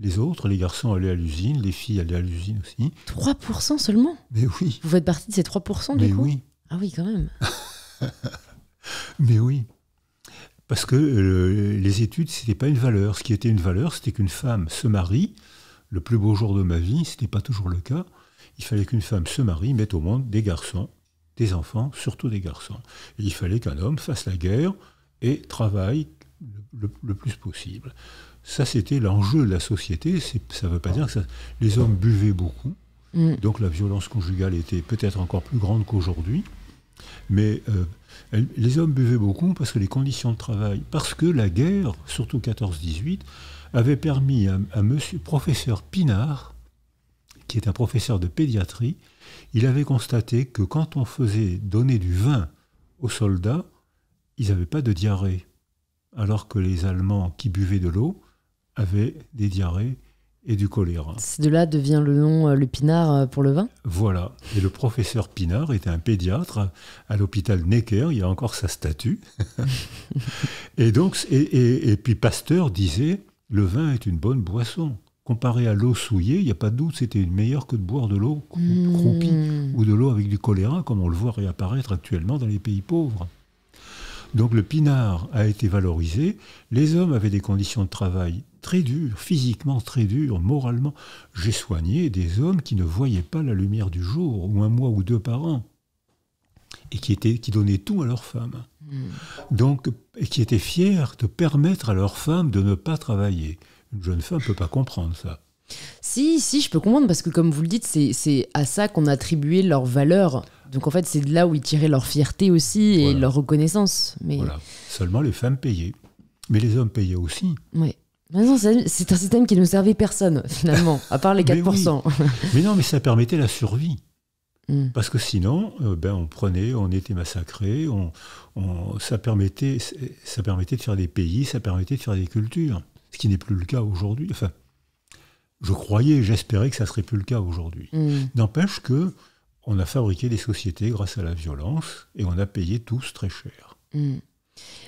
Les autres, les garçons allaient à l'usine, les filles allaient à l'usine aussi. 3% seulement? Mais oui. Vous faites partie de ces 3% du Mais coup? oui. Ah oui, quand même. Mais oui. Parce que euh, les études, ce n'était pas une valeur. Ce qui était une valeur, c'était qu'une femme se marie. Le plus beau jour de ma vie, ce n'était pas toujours le cas. Il fallait qu'une femme se marie, mette au monde des garçons, des enfants, surtout des garçons. Et il fallait qu'un homme fasse la guerre et travaille le, plus possible. Ça, c'était l'enjeu de la société. Ça ne veut pas dire que ça, les hommes buvaient beaucoup. Mm. Donc la violence conjugale était peut-être encore plus grande qu'aujourd'hui. Mais euh, les hommes buvaient beaucoup parce que les conditions de travail, parce que la guerre, surtout 14-18, avait permis à, un monsieur professeur Pinard, qui est un professeur de pédiatrie, il avait constaté que quand on faisait donner du vin aux soldats, ils n'avaient pas de diarrhée, alors que les Allemands qui buvaient de l'eau avaient des diarrhées et du choléra. De là devient le nom euh, le Pinard euh, pour le vin Voilà. Et le professeur Pinard était un pédiatre à l'hôpital Necker, il y a encore sa statue. et donc, et, puis Pasteur disait le vin est une bonne boisson. Comparé à l'eau souillée, il n'y a pas de doute, c'était meilleur que de boire de l'eau croupie hmm. ou de l'eau avec du choléra, comme on le voit réapparaître actuellement dans les pays pauvres. Donc le pinard a été valorisé. Les hommes avaient des conditions de travail très dures, physiquement très dures, moralement. J'ai soigné des hommes qui ne voyaient pas la lumière du jour, ou un mois ou deux par an, et qui, étaient, qui donnaient tout à leurs femmes. Hmm. Donc, et qui étaient fiers de permettre à leurs femmes de ne pas travailler. Une jeune femme ne peut pas comprendre ça. Si, si, je peux comprendre, parce que comme vous le dites, c'est à ça qu'on attribuait leur valeur. Donc en fait, c'est de là où ils tiraient leur fierté aussi et leur reconnaissance. Mais... Voilà. Seulement les femmes payaient. Mais les hommes payaient aussi. Oui. C'est un système qui ne servait personne, finalement, à part les 4%. mais, non, mais ça permettait la survie. Hmm. Parce que sinon, euh, ben, on prenait, on était massacré, on, ça, permettait, ça permettait de faire des pays, ça permettait de faire des cultures. Ce qui n'est plus le cas aujourd'hui. Enfin, je croyais, j'espérais que ça serait plus le cas aujourd'hui. Hmm. N'empêche que on a fabriqué des sociétés grâce à la violence et on a payé tous très cher. Hmm.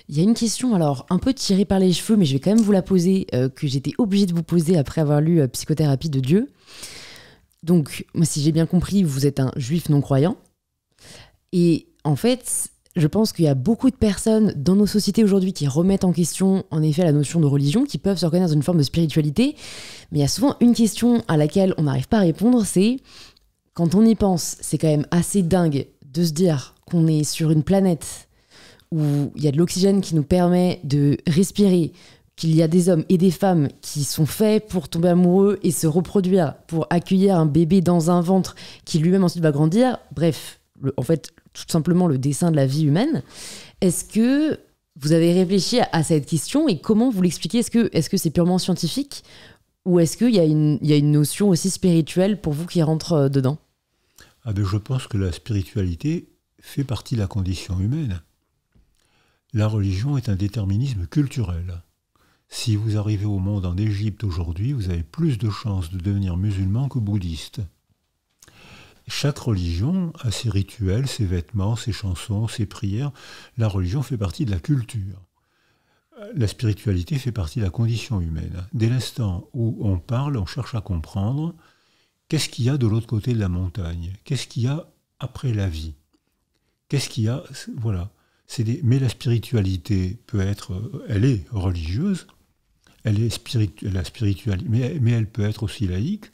Il y a une question, alors un peu tirée par les cheveux, mais je vais quand même vous la poser, euh, que j'étais obligée de vous poser après avoir lu euh, Psychothérapie de Dieu. Donc, moi, si j'ai bien compris, vous êtes un juif non-croyant. Et en fait, je pense qu'il y a beaucoup de personnes dans nos sociétés aujourd'hui qui remettent en question, en effet, la notion de religion, qui peuvent se reconnaître dans une forme de spiritualité. Mais il y a souvent une question à laquelle on n'arrive pas à répondre, c'est quand on y pense, c'est quand même assez dingue de se dire qu'on est sur une planète où il y a de l'oxygène qui nous permet de respirer, qu'il y a des hommes et des femmes qui sont faits pour tomber amoureux et se reproduire, pour accueillir un bébé dans un ventre qui lui-même ensuite va grandir. Bref, en fait, tout simplement le dessin de la vie humaine. Est-ce que vous avez réfléchi à, cette question et comment vous l'expliquez? Est-ce que c'est -ce c'est purement scientifique? Ou est-ce qu'il y, y, a une notion aussi spirituelle pour vous qui rentre euh, dedans? Ah ben, je pense que la spiritualité fait partie de la condition humaine. La religion est un déterminisme culturel. Si vous arrivez au monde en Égypte aujourd'hui, vous avez plus de chances de devenir musulman que bouddhiste. Chaque religion a ses rituels, ses vêtements, ses chansons, ses prières. La religion fait partie de la culture. La spiritualité fait partie de la condition humaine. Dès l'instant où on parle, on cherche à comprendre, Qu'est-ce qu'il y a de l'autre côté de la montagne Qu'est-ce qu'il y a après la vie Qu'est-ce qu'il y a Voilà. Mais la spiritualité peut être, elle est religieuse, elle est la spiritualité, mais, elle peut être aussi laïque,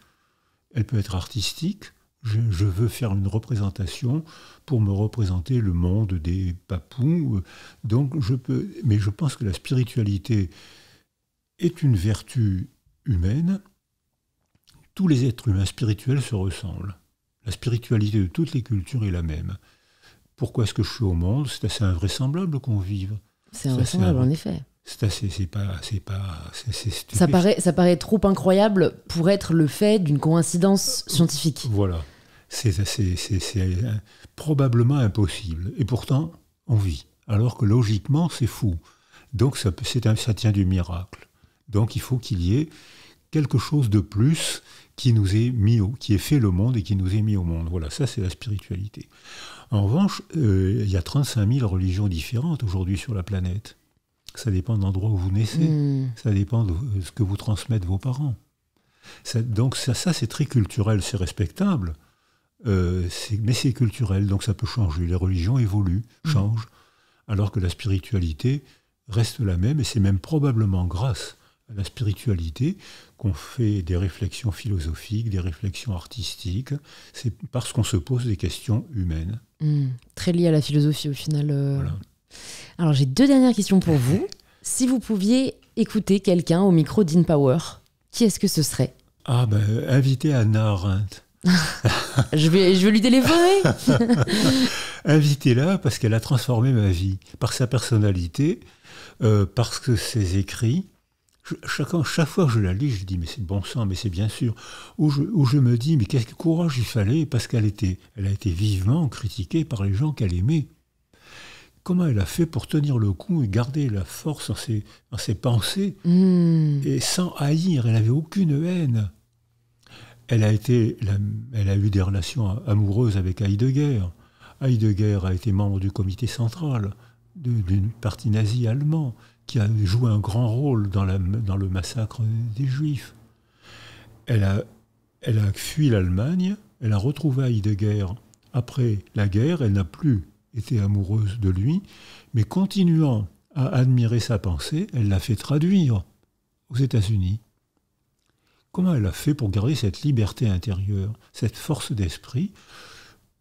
elle peut être artistique. Je, veux faire une représentation pour me représenter le monde des papous. Donc je peux, mais je pense que la spiritualité est une vertu humaine tous les êtres humains spirituels se ressemblent. La spiritualité de toutes les cultures est la même. Pourquoi est-ce que je suis au monde? C'est assez invraisemblable qu'on vive. C'est invraisemblable, en effet. C'est assez, c'est pas, c'est pas, ça paraît, ça paraît trop incroyable pour être le fait d'une coïncidence scientifique. Voilà, c'est, probablement impossible. Et pourtant, on vit. Alors que logiquement, c'est fou. Donc ça, ça tient du miracle. Donc il faut qu'il y ait quelque chose de plus qui nous est mis au, qui est fait le monde et qui nous est mis au monde. Voilà, ça c'est la spiritualité. En revanche, euh, il y a 35 000 religions différentes aujourd'hui sur la planète. Ça dépend de l'endroit où vous naissez, hmm. ça dépend de ce que vous transmettent vos parents. donc ça, ça c'est très culturel, c'est respectable, euh, mais c'est culturel, donc ça peut changer. Les religions évoluent, hmm. changent, alors que la spiritualité reste la même, et c'est même probablement grâce la spiritualité, qu'on fait des réflexions philosophiques, des réflexions artistiques, c'est parce qu'on se pose des questions humaines. Hmm, très lié à la philosophie au final. Euh. Alors j'ai deux dernières questions pour vous. si vous pouviez écouter quelqu'un au micro d'InPower, qui est-ce que ce serait Ah ben, inviter Anna Arendt. je, vais, je vais lui téléphoner. Invitez-la parce qu'elle a transformé ma vie par sa personnalité, euh, parce que ses écrits, chaque, chaque fois que je la lis, je dis, mais c'est bon sang, mais c'est bien sûr. Ou je, je, me dis, mais quel courage il fallait, parce qu'elle était, elle a été vivement critiquée par les gens qu'elle aimait. Comment elle a fait pour tenir le coup et garder la force dans ses, dans ses pensées, hmm. et sans haïr, elle n'avait aucune haine. Elle a, été, elle a eu des relations amoureuses avec Heidegger. Heidegger a été membre du comité central d'une partie nazie allemand a joué un grand rôle dans, le massacre des Juifs. Elle a, elle a fui l'Allemagne, elle a retrouvé Heidegger après la guerre, elle n'a plus été amoureuse de lui, mais continuant à admirer sa pensée, elle l'a fait traduire aux États-Unis. Comment elle a fait pour garder cette liberté intérieure, cette force d'esprit?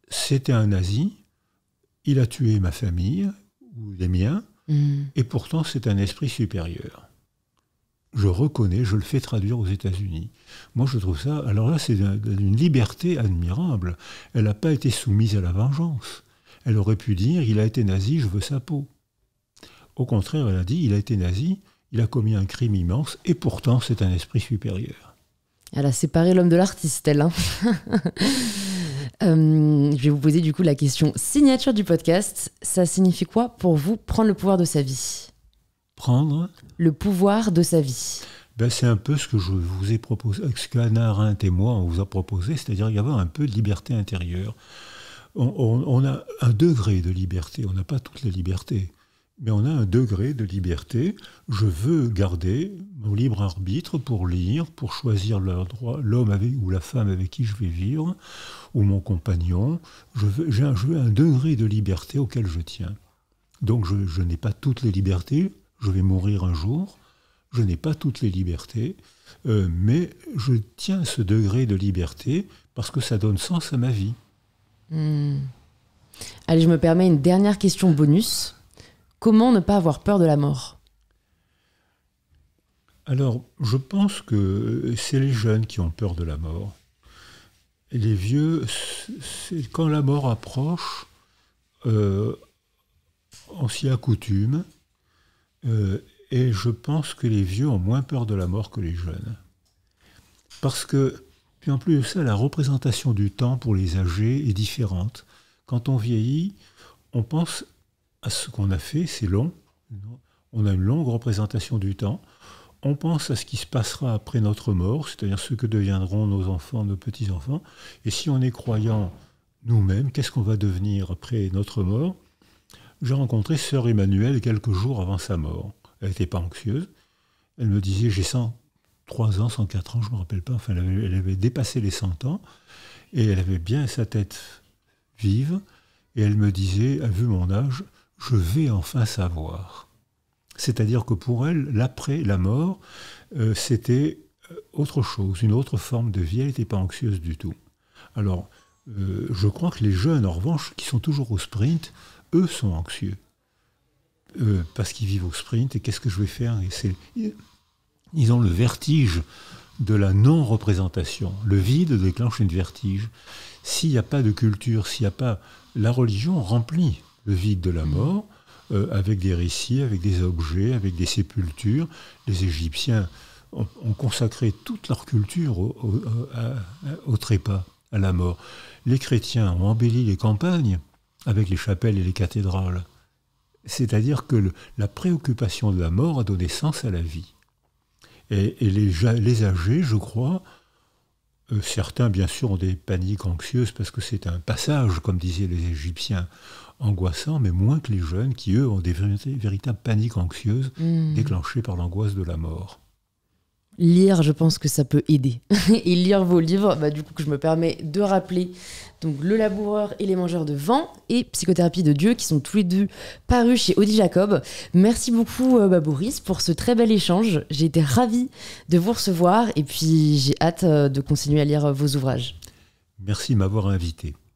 C'était un nazi, il a tué ma famille, ou les miens, Mm. Et pourtant, c'est un esprit supérieur. Je reconnais, je le fais traduire aux États-Unis. Moi, je trouve ça. Alors là, c'est une liberté admirable. Elle n'a pas été soumise à la vengeance. Elle aurait pu dire il a été nazi, je veux sa peau. Au contraire, elle a dit il a été nazi, il a commis un crime immense, et pourtant c'est un esprit supérieur. Elle a séparé l'homme de l'artiste, elle. Hein. Euh, je vais vous poser du coup la question signature du podcast. Ça signifie quoi pour vous prendre le pouvoir de sa vie? Prendre? Le pouvoir de sa vie. Ben, c'est un peu ce que je vous ai proposé, ce qu'Anna Arendt et moi on vous a proposé, c'est-à-dire y avoir un peu de liberté intérieure. on, a un degré de liberté, on n'a pas toutes les libertés mais on a un degré de liberté. Je veux garder mon libre arbitre pour lire, pour choisir l'homme ou la femme avec qui je vais vivre, ou mon compagnon. Je veux, j'ai un, un, degré de liberté auquel je tiens. Donc je, n'ai pas toutes les libertés, je vais mourir un jour, je n'ai pas toutes les libertés, euh, mais je tiens ce degré de liberté parce que ça donne sens à ma vie. Hmm. Allez, je me permets une dernière question bonus. Comment ne pas avoir peur de la mort? Alors, je pense que c'est les jeunes qui ont peur de la mort. Les vieux, quand la mort approche, euh, on s'y accoutume. Euh, et je pense que les vieux ont moins peur de la mort que les jeunes. Parce que, puis en plus de ça, la représentation du temps pour les âgés est différente. Quand on vieillit, on pense à ce qu'on a fait, c'est long. On a une longue représentation du temps. On pense à ce qui se passera après notre mort, c'est-à-dire ce que deviendront nos enfants, nos petits-enfants. Et si on est croyant nous-mêmes, qu'est-ce qu'on va devenir après notre mort? J'ai rencontré sœur Emmanuelle quelques jours avant sa mort. Elle n'était pas anxieuse. Elle me disait, j'ai 103 ans, 104 ans, je ne me rappelle pas. Enfin, elle avait, dépassé les 100 ans. Et elle avait bien sa tête vive. Et elle me disait, à vu mon âge, je vais enfin savoir. C'est-à-dire que pour elle, l'après, la mort, euh, c'était euh, autre chose, une autre forme de vie. Elle n'était pas anxieuse du tout. Alors, euh, je crois que les jeunes, en revanche, qui sont toujours au sprint, eux sont anxieux. parce qu'ils vivent au sprint, et qu'est-ce que je vais faire? Ils ont le vertige de la non-représentation. Le vide déclenche une vertige. S'il n'y a pas de culture, s'il n'y a pas... La religion remplit le vide de la mort, euh, avec des récits, avec des objets, avec des sépultures. Les Égyptiens ont, consacré toute leur culture au, trépas, à la mort. Les chrétiens ont embelli les campagnes avec les chapelles et les cathédrales. C'est-à-dire que la préoccupation de la mort a donné sens à la vie. Et, les, âgés, je crois, euh, certains bien sûr ont des paniques anxieuses parce que c'est un passage, comme disaient les Égyptiens, angoissant, mais moins que les jeunes qui, eux, ont des véritables paniques anxieuses hmm. déclenchées par l'angoisse de la mort. Lire, je pense que ça peut aider. et lire vos livres, bah, du coup, que je me permets de rappeler. Donc, Le Laboureur et les Mangeurs de Vent et Psychothérapie de Dieu, qui sont tous les deux parus chez Audi Jacob. Merci beaucoup, euh, bah, Boris, pour ce très bel échange. J'ai été ravie de vous recevoir et puis j'ai hâte euh, de continuer à lire vos ouvrages. Merci de m'avoir invité.